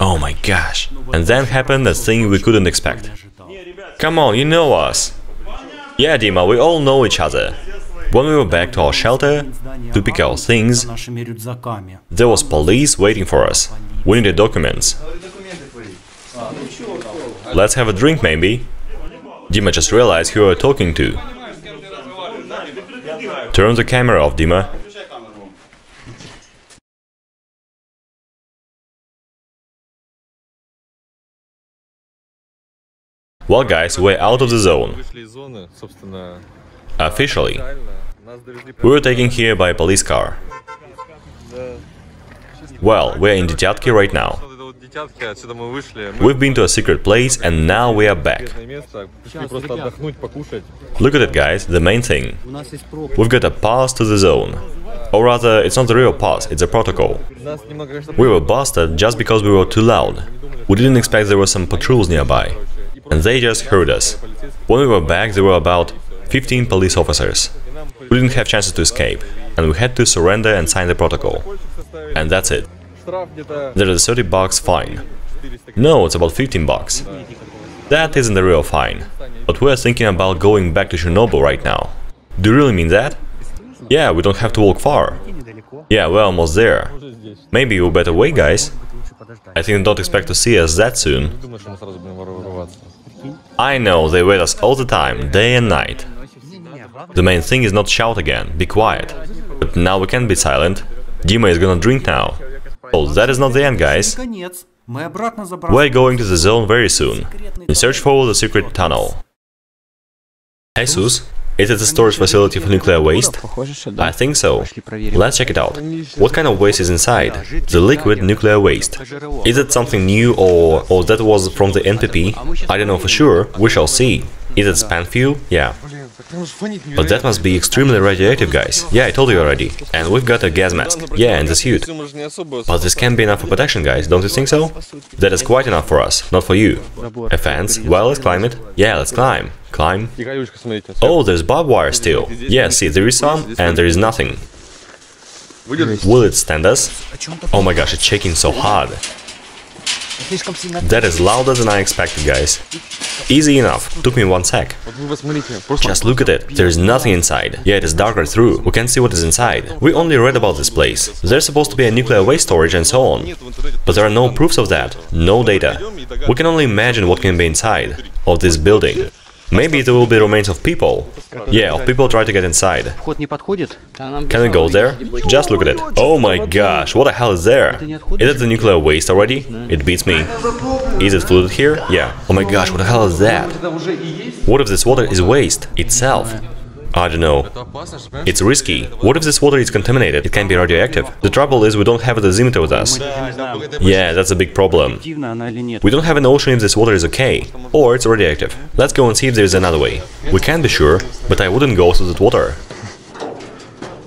Oh my gosh. And then happened a thing we couldn't expect. Come on, you know us. Yeah, Dima, we all know each other. When we were back to our shelter to pick our things, there was police waiting for us. We needed documents. Let's have a drink, maybe. Dima just realized who we were talking to. Turn the camera off, Dima. Well guys, we're out of the zone. Officially. We were taken here by a police car. Well, we're in Detyatki right now. We've been to a secret place and now we are back. Look at it guys, the main thing. We've got a pass to the zone. Or rather, it's not the real pass, it's a protocol. We were busted just because we were too loud. We didn't expect there were some patrols nearby and they just heard us. When we were back, there were about 15 police officers. We didn't have chances to escape, and we had to surrender and sign the protocol. And that's it. There is a 30 bucks fine. No, it's about 15 bucks. That isn't a real fine. But we're thinking about going back to Chernobyl right now. Do you really mean that? Yeah, we don't have to walk far. Yeah, we're almost there. Maybe we better wait, guys. I think don't expect to see us that soon. I know, they wait us all the time, day and night. The main thing is not shout again, be quiet. But now we can be silent. Dima is gonna drink now. Oh, that is not the end, guys. We're going to the zone very soon. Search for the secret tunnel. Jesus, is it a storage facility for nuclear waste? I think so. Let's check it out. What kind of waste is inside? The liquid nuclear waste. Is it something new or, or that was from the NPP? I don't know for sure, we shall see. Is it spent fuel? Yeah. But that must be extremely radioactive, guys. Yeah, I told you already. And we've got a gas mask. Yeah, and a suit. But this can't be enough for protection, guys, don't you think so? That is quite enough for us, not for you. A fence? Well, let's climb it. Yeah, let's climb. Climb. Oh, there's barbed wire still. Yeah, see, there is some, and there is nothing. Will it stand us? Oh my gosh, it's shaking so hard. That is louder than I expected, guys. Easy enough, took me one sec. Just look at it, there is nothing inside. Yeah, it is darker through, we can't see what is inside. We only read about this place. There's supposed to be a nuclear waste storage and so on. But there are no proofs of that, no data. We can only imagine what can be inside of this building. Maybe there will be remains of people. Yeah, of people try to get inside. Can we go there? Just look at it. Oh my gosh, what the hell is there? Is it the nuclear waste already? It beats me. Is it fluid here? Yeah. Oh my gosh, what the hell is that? What if this water is waste itself? I don't know. It's risky. What if this water is contaminated? It can be radioactive. The trouble is we don't have a dosimeter with us. Yeah, that's a big problem. We don't have an ocean if this water is okay. Or it's radioactive. Let's go and see if there's another way. We can be sure, but I wouldn't go through that water.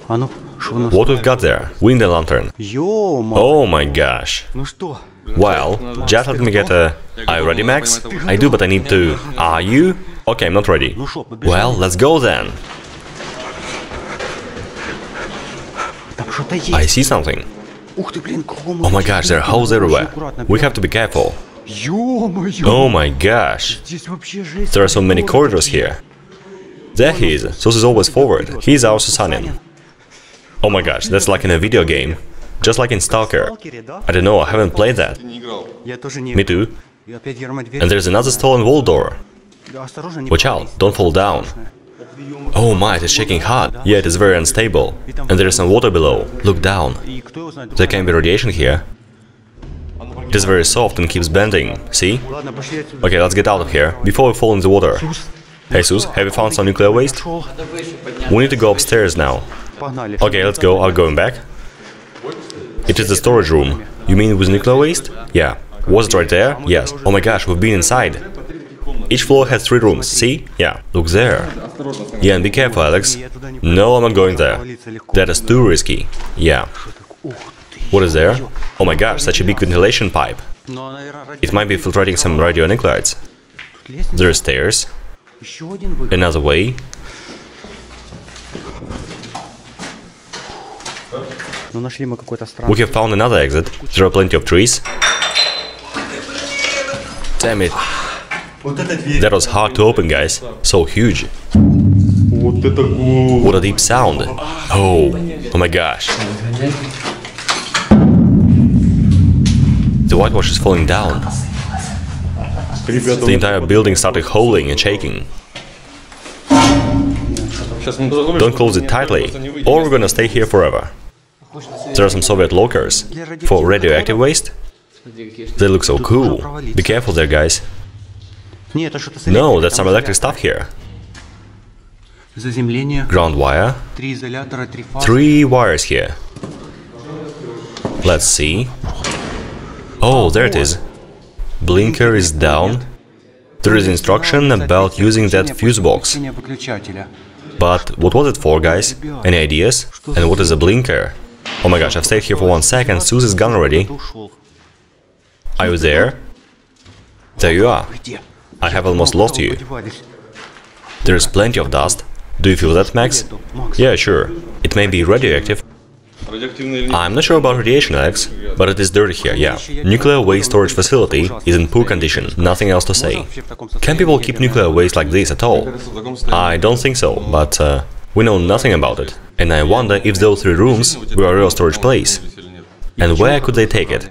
What we've got there? Wind and lantern. Oh my gosh. Well, just let me get a... Are you ready, Max? I do, but I need to... Are you? Okay, I'm not ready. Well, let's go then. I see something. Oh my gosh, there are holes everywhere. We have to be careful. Oh my gosh. There are so many corridors here. There he is. So is always forward. He is our Susanin. Oh my gosh, that's like in a video game. Just like in Stalker. I don't know, I haven't played that. Me too. And there's another stolen wall door. Watch out, don't fall down. Oh my, it is shaking hard. Yeah, it is very unstable. And there is some water below. Look down. There can be radiation here. It is very soft and keeps bending, see? Okay, let's get out of here, before we fall in the water. Jesus, have you found some nuclear waste? We need to go upstairs now. Okay, let's go, I'm going back. It is the storage room. You mean with nuclear waste? Yeah. Was it right there? Yes. Oh my gosh, we've been inside. Each floor has three rooms, see? Yeah, look there. Yeah, and be careful, Alex. No, I'm not going there. That is too risky. Yeah. What is there? Oh my gosh, such a big ventilation pipe. It might be filtrating some radionuclides. There are stairs. Another way. We have found another exit. There are plenty of trees. Damn it. That was hard to open, guys. So huge. What a deep sound. Oh, oh my gosh. The whitewash is falling down. The entire building started holding and shaking. Don't close it tightly, or we're gonna stay here forever. There are some Soviet lockers for radioactive waste. They look so cool. Be careful there, guys. No, that's some electric stuff here. Ground wire. Three wires here. Let's see. Oh, there it is. Blinker is down. There is instruction about using that fuse box. But what was it for, guys? Any ideas? And what is a blinker? Oh my gosh, I've stayed here for one second. Susie's gone already. Are you there? There you are. I have almost lost you. There's plenty of dust. Do you feel that, Max? Yeah, sure. It may be radioactive. I'm not sure about radiation, Alex, but it is dirty here, yeah. Nuclear waste storage facility is in poor condition, nothing else to say. Can people keep nuclear waste like this at all? I don't think so, but uh, we know nothing about it. And I wonder if those three rooms were a real storage place. And where could they take it?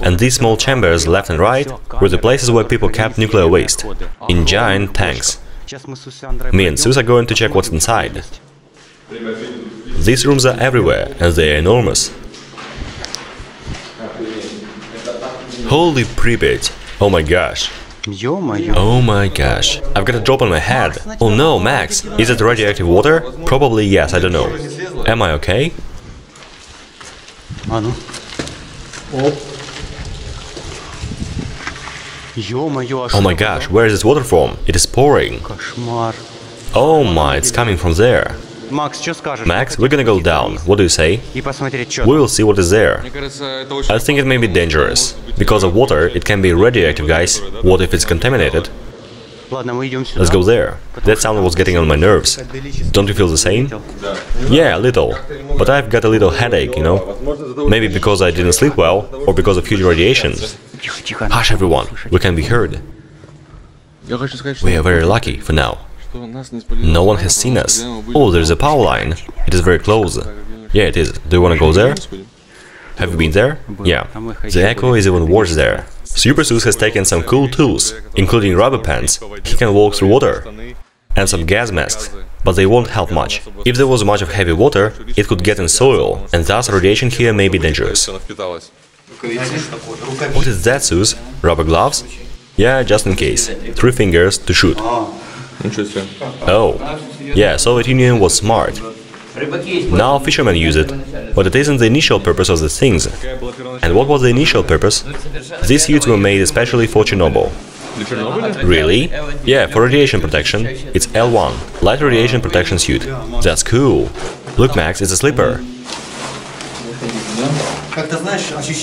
and these small chambers left and right were the places where people kept nuclear waste, in giant tanks. Me and Sus are going to check what's inside. These rooms are everywhere, and they are enormous. Holy Pripyat! Oh my gosh! Oh my gosh, I've got a drop on my head. Oh no, Max, is it radioactive water? Probably yes, I don't know. Am I okay? Ah, oh. Oh my gosh, where is this water from? It is pouring. Oh my, it's coming from there. Max, we're gonna go down. What do you say? We will see what is there. I think it may be dangerous. Because of water, it can be radioactive, guys. What if it's contaminated? Let's go there. That sound was getting on my nerves. Don't you feel the same? Yeah, a little. But I've got a little headache, you know? Maybe because I didn't sleep well, or because of huge radiations. Hush everyone, we can be heard. We are very lucky for now. No one has seen us. Oh, there's a power line. It is very close. Yeah, it is. Do you want to go there? Have you been there? Yeah. The echo is even worse there. Super Sus has taken some cool tools, including rubber pants. He can walk through water. And some gas masks. But they won't help much. If there was much of heavy water, it could get in soil, and thus radiation here may be dangerous. What is that, Sus? Rubber gloves? Yeah, just in case. Three fingers to shoot. Interesting. Oh, yeah, Soviet Union was smart. Now fishermen use it, but it isn't the initial purpose of the things. And what was the initial purpose? These suits were made especially for Chernobyl. Really? Yeah, for radiation protection. It's L1, light radiation protection suit. That's cool. Look, Max, it's a slipper.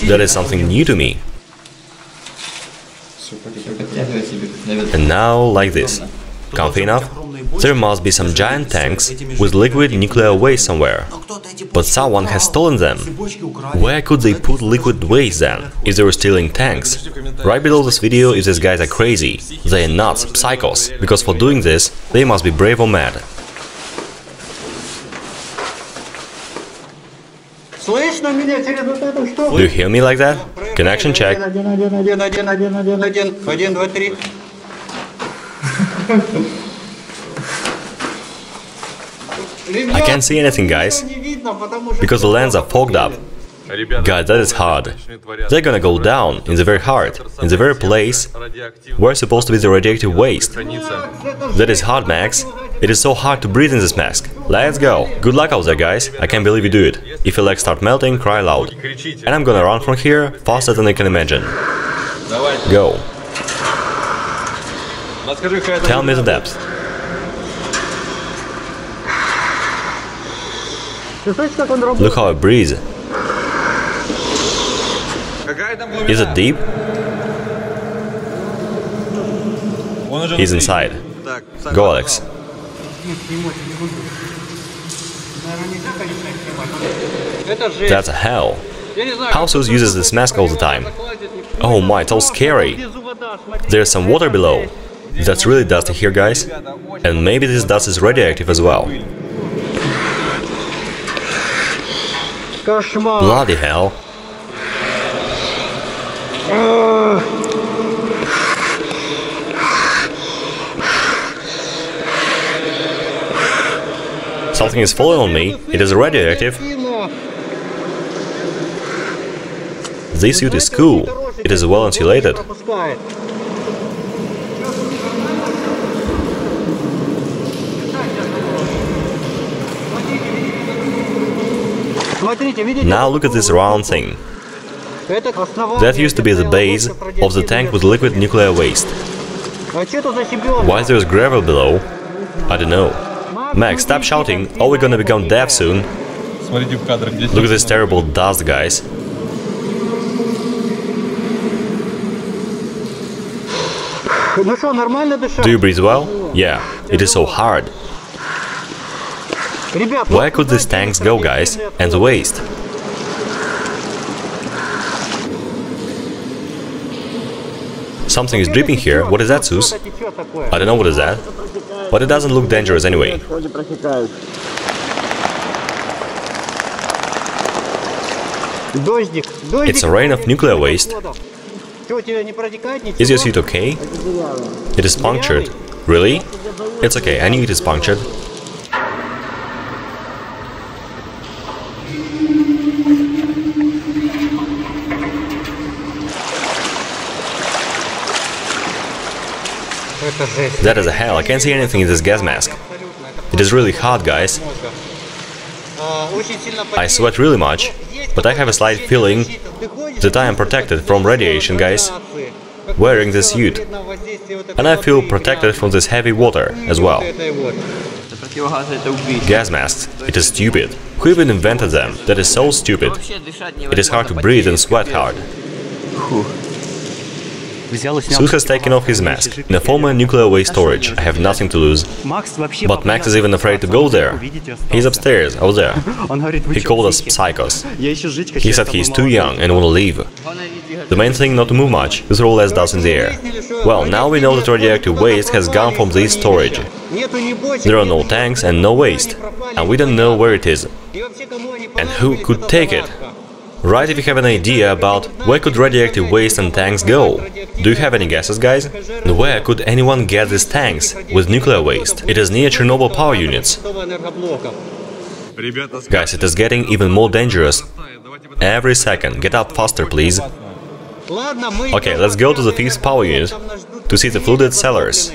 That is something new to me. And now, like this. Comfy enough? There must be some giant tanks with liquid nuclear waste somewhere. But someone has stolen them. Where could they put liquid waste then, if they were stealing tanks? Right below this video if these guys are crazy. They are nuts, psychos, because for doing this, they must be brave or mad. Do you hear me like that? Connection check. I can't see anything, guys, because the lens are fogged up. Guys, that is hard. They're gonna go down in the very heart, in the very place where supposed to be the radioactive waste. That is hard, Max. It is so hard to breathe in this mask. Let's go. Good luck out there, guys. I can't believe you do it. If your legs start melting, cry loud. And I'm gonna run from here faster than I can imagine. Go. Tell me the depth. Look how it breathes. Is it deep? He's inside. Go, Alex. That's a hell. Houseus uses this mask all the time. Oh my, it's all scary. There's some water below. That's really dusty here, guys. And maybe this dust is radioactive as well. Bloody hell. Something is falling on me. It is radioactive. This suit is cool. It is well insulated. Now look at this round thing. That used to be the base of the tank with liquid nuclear waste. Why there's gravel below? I don't know. Max, stop shouting. Oh, we're gonna become deaf soon. Look at this terrible dust, guys. Do you breathe well? Yeah, it is so hard. Where could these tanks go, guys? And the waste? Something is dripping here. What is that, Sus? I don't know what is that. But it doesn't look dangerous anyway. It's a rain of nuclear waste. Is your suit okay? It is punctured. Really? It's okay, I knew it is punctured. That is a hell, I can't see anything in this gas mask. It is really hot, guys. I sweat really much, but I have a slight feeling that I am protected from radiation, guys, wearing this suit. And I feel protected from this heavy water as well. Gas masks, it is stupid. Who even invented them? That is so stupid. It is hard to breathe and sweat hard. Swiss has taken off his mask. In a former nuclear waste storage, I have nothing to lose. But Max is even afraid to go there. He's upstairs, out there. He called us psychos. He said he's too young and will leave. The main thing not to move much, to throw less dust in the air. Well, now we know that radioactive waste has gone from this storage. There are no tanks and no waste, and we don't know where it is. And who could take it? Right if you have an idea about where could radioactive waste and tanks go? Do you have any guesses, guys? Where could anyone get these tanks with nuclear waste? It is near Chernobyl power units. Guys, it is getting even more dangerous. Every second, get up faster, please. Okay, let's go to the fifth power unit to see the flooded cellars.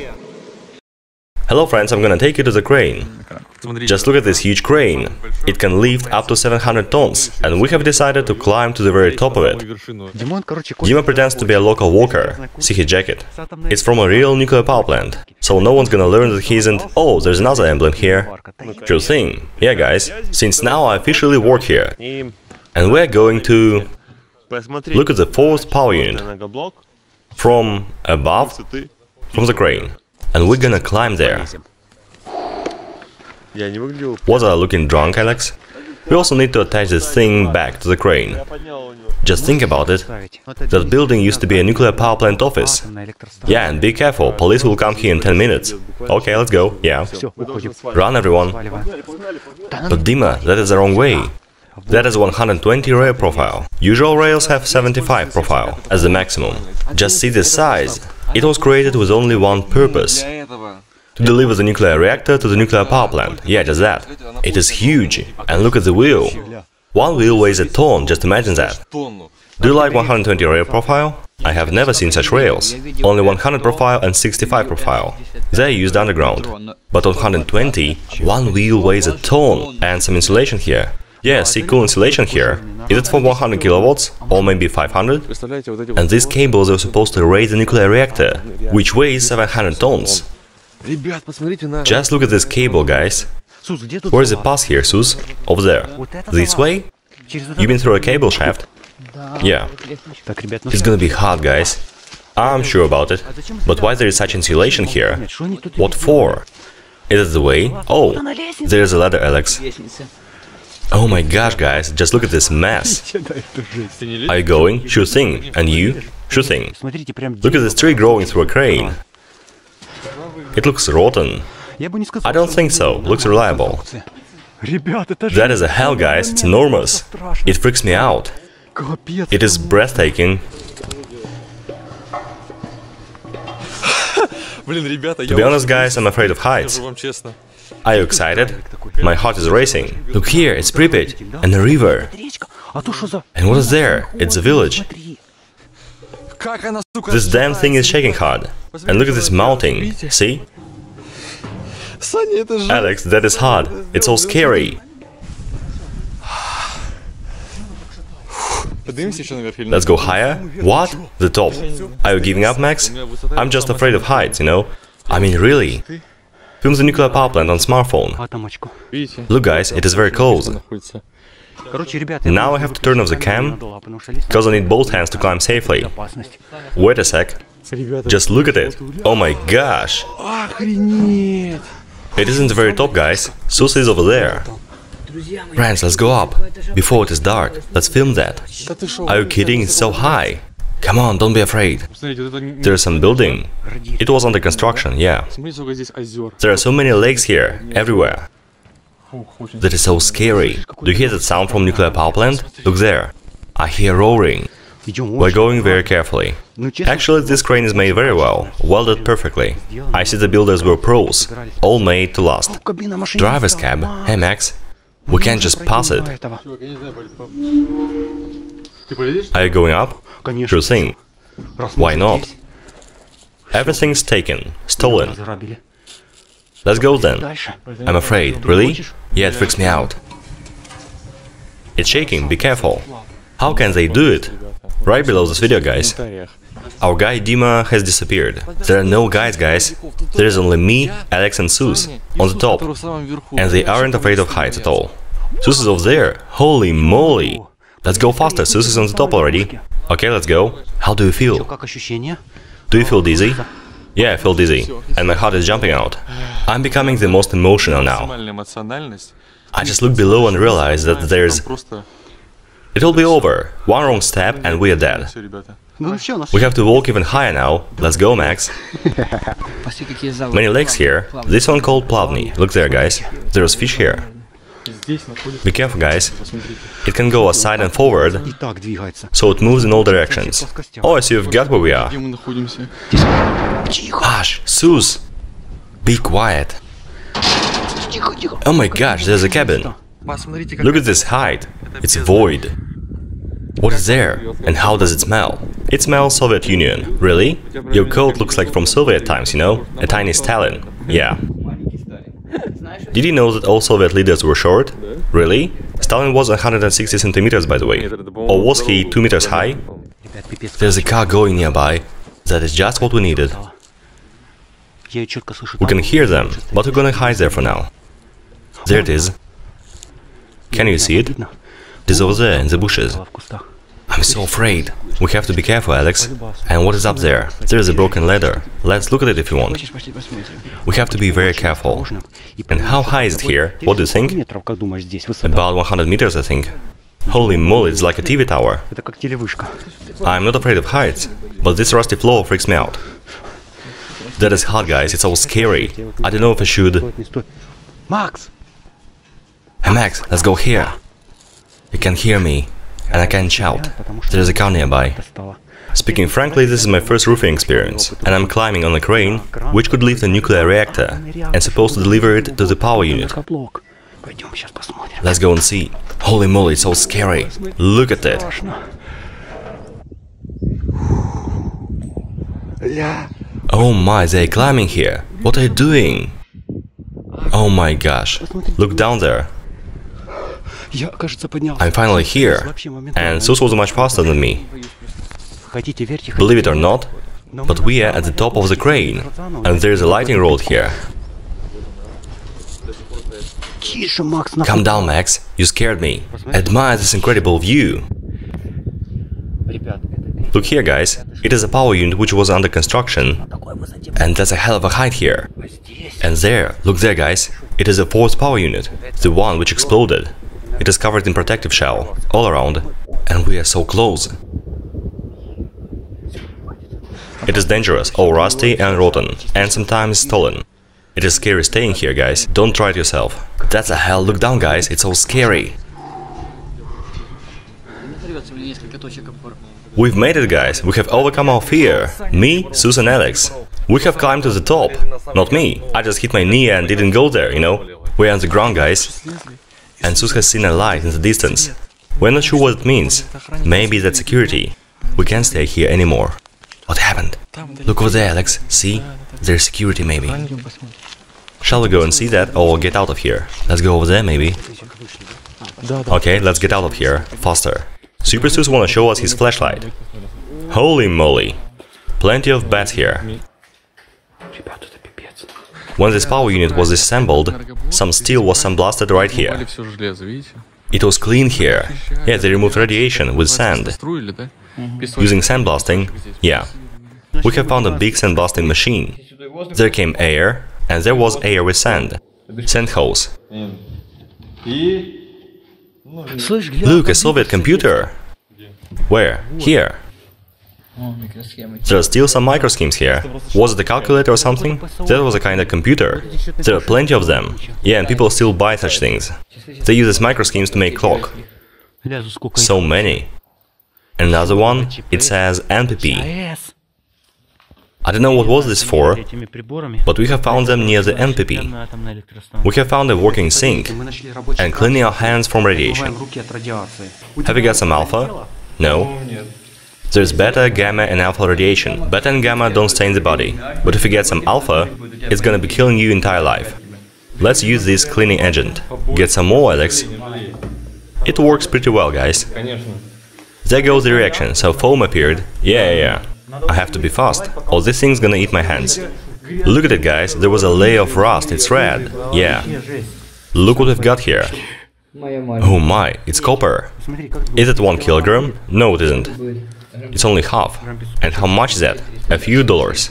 Hello friends, I'm gonna take you to the crane. Just look at this huge crane. It can lift up to 700 tons, and we have decided to climb to the very top of it. Dima pretends to be a local worker. See his jacket. It's from a real nuclear power plant, so no one's gonna learn that he isn't... Oh, there's another emblem here. True thing. Yeah, guys. Since now I officially work here. And we're going to... Look at the fourth power unit. From above, from the crane. And we're gonna climb there. What are looking drunk, Alex? We also need to attach this thing back to the crane. Just think about it. That building used to be a nuclear power plant office. Yeah, and be careful, police will come here in 10 minutes. Okay, let's go, yeah. Run, everyone. But Dima, that is the wrong way. That is 120 rail profile. Usual rails have 75 profile, as the maximum. Just see the size. It was created with only one purpose to deliver the nuclear reactor to the nuclear power plant. Yeah, just that. It is huge. And look at the wheel. One wheel weighs a ton, just imagine that. Do you like 120 rail profile? I have never seen such rails. Only 100 profile and 65 profile. They are used underground. But on 120, one wheel weighs a ton and some insulation here. Yeah, see cool insulation here. Is it for 100 kilowatts, or maybe 500? And these cables are supposed to raise the nuclear reactor, which weighs 700 tons. Just look at this cable, guys. Where's the pass here, Sus? Over there. This way? You mean through a cable shaft? Yeah. It's gonna be hard, guys. I'm sure about it. But why there is such insulation here? What for? Is it the way? Oh, there's a ladder, Alex. Oh my gosh, guys, just look at this mess. Are you going? Sure thing. And you? Sure thing. Look at this tree growing through a crane. It looks rotten. I don't think so. Looks reliable. That is a hell, guys. It's enormous. It freaks me out. It is breathtaking. to be honest, guys, I'm afraid of heights. Are you excited? My heart is racing. Look here, it's Pripyat and a river. And what is there? It's a village. This damn thing is shaking hard. And look at this mountain, see? Alex, that is hard. It's all scary. Let's go higher? What? The top. Are you giving up, Max? I'm just afraid of heights, you know? I mean, really? Films a nuclear power plant on smartphone. Look guys, it is very cold. Now I have to turn off the cam, because I need both hands to climb safely. Wait a sec. Just look at it. Oh my gosh. It isn't the very top, guys. Susa is over there. Friends, let's go up. Before it is dark, let's film that. Are you kidding? It's so high. Come on, don't be afraid. There's some building. It was under construction, yeah. There are so many lakes here, everywhere. That is so scary. Do you hear that sound from nuclear power plant? Look there. I hear roaring. We're going very carefully. Actually, this crane is made very well, welded perfectly. I see the builders were pros, all made to last. Driver's cab, hey Max, we can't just pass it. Are you going up? Sure thing. Why not? Everything's taken, stolen. Let's go then. I'm afraid, really? Yeah, it freaks me out. It's shaking, be careful. How can they do it? Right below this video, guys. Our guy Dima has disappeared. There are no guys, guys. There is only me, Alex and Sus on the top. And they aren't afraid of heights at all. Sus is over there. Holy moly! Let's go faster, Susie's on the top already. Okay, let's go. How do you feel? Do you feel dizzy? Yeah, I feel dizzy, and my heart is jumping out. I'm becoming the most emotional now. I just look below and realize that there's... It'll be over. One wrong step and we're dead. We have to walk even higher now. Let's go, Max. Many lakes here. This one called Plavni. Look there, guys. There's fish here. Be careful, guys. It can go aside and forward, so it moves in all directions. Oh, I see you've got where we are. Hush, Sus! Be quiet. Oh my gosh, there's a cabin. Look at this height. It's void. What is there? And how does it smell? It smells Soviet Union. Really? Your coat looks like from Soviet times, you know? A tiny Stalin. Yeah. Did you know that all Soviet leaders were short? Really? Stalin was 160 centimeters, by the way. Or was he 2 meters high? There's a car going nearby. That is just what we needed. We can hear them, but we're gonna hide there for now. There it is. Can you see it? It is over there, in the bushes. I'm so afraid. We have to be careful, Alex. And what is up there? There's a broken ladder. Let's look at it if you want. We have to be very careful. And how high is it here? What do you think? About 100 meters, I think. Holy moly, it's like a TV tower. I'm not afraid of heights, but this rusty floor freaks me out. That is hard, guys. It's all scary. I don't know if I should... Max! Hey, Max, let's go here. You can hear me and I can't shout. There's a car nearby. Speaking frankly, this is my first roofing experience, and I'm climbing on a crane, which could lift a nuclear reactor, and supposed to deliver it to the power unit. Let's go and see. Holy moly, it's so scary. Look at that. Oh my, they're climbing here. What are you doing? Oh my gosh. Look down there. I'm finally here, and Sus was much faster than me. Believe it or not, but we are at the top of the crane, and there is a lighting rod here. Come down, Max, you scared me. Admire this incredible view. Look here, guys. It is a power unit which was under construction. And that's a hell of a height here. And there, look there, guys. It is a fourth power unit, the one which exploded. It is covered in protective shell, all around, and we are so close. It is dangerous, all rusty and rotten, and sometimes stolen. It is scary staying here, guys. Don't try it yourself. That's a hell, look down, guys, it's so scary. We've made it, guys. We have overcome our fear. Me, Sus and Alex. We have climbed to the top. Not me. I just hit my knee and didn't go there, you know? We're on the ground, guys. And Sus has seen a light in the distance. We're not sure what it means. Maybe that's security. We can't stay here anymore. What happened? Look over there, Alex. See? There's security, maybe. Shall we go and see that, or get out of here? Let's go over there, maybe. Okay, let's get out of here. Faster. Super Sus wanna show us his flashlight. Holy moly. Plenty of bats here. When this power unit was disassembled, some steel was sandblasted right here. It was clean here. Yeah, they removed radiation with sand. Using sandblasting? Yeah. We have found a big sandblasting machine. There came air, and there was air with sand. Sand hose. Look, a Soviet computer! Where? Here. There are still some microschemes here. Was it a calculator or something? That was a kind of computer. There are plenty of them. Yeah, and people still buy such things. They use these microschemes to make clock. So many. Another one, it says NPP. I don't know what was this for, but we have found them near the NPP. We have found a working sink and cleaning our hands from radiation. Have you got some alpha? No? There's beta, gamma and alpha radiation. Beta and gamma don't stay in the body, but if you get some alpha, it's gonna be killing you entire life. Let's use this cleaning agent. Get some more, Alex. It works pretty well, guys. There goes the reaction, so foam appeared. Yeah, yeah, yeah. I have to be fast, or this thing's gonna eat my hands. Look at it, guys, there was a layer of rust, it's red. Yeah. Look what we've got here. Oh my, it's copper. Is it one kilogram? No, it isn't. It's only half. And how much is that? A few dollars.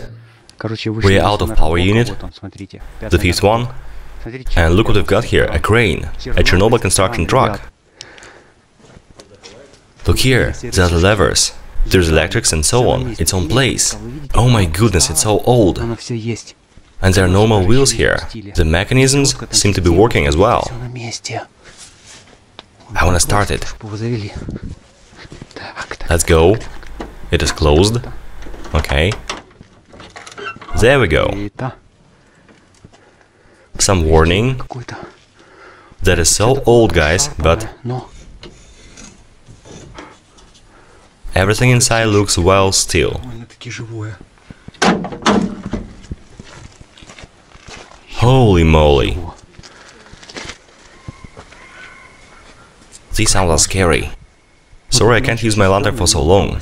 We're out of power unit. The fifth one. And look what we've got here, a crane, a Chernobyl construction truck. Look here, there are the levers. There's electrics and so on, it's on place. Oh my goodness, it's so old. And there are normal wheels here. The mechanisms seem to be working as well. I wanna start it. Let's go. It is closed. Okay. There we go. Some warning. That is so old, guys, but... Everything inside looks well still. Holy moly. These sounds are scary. Sorry, I can't use my lantern for so long.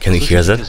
Can you hear that?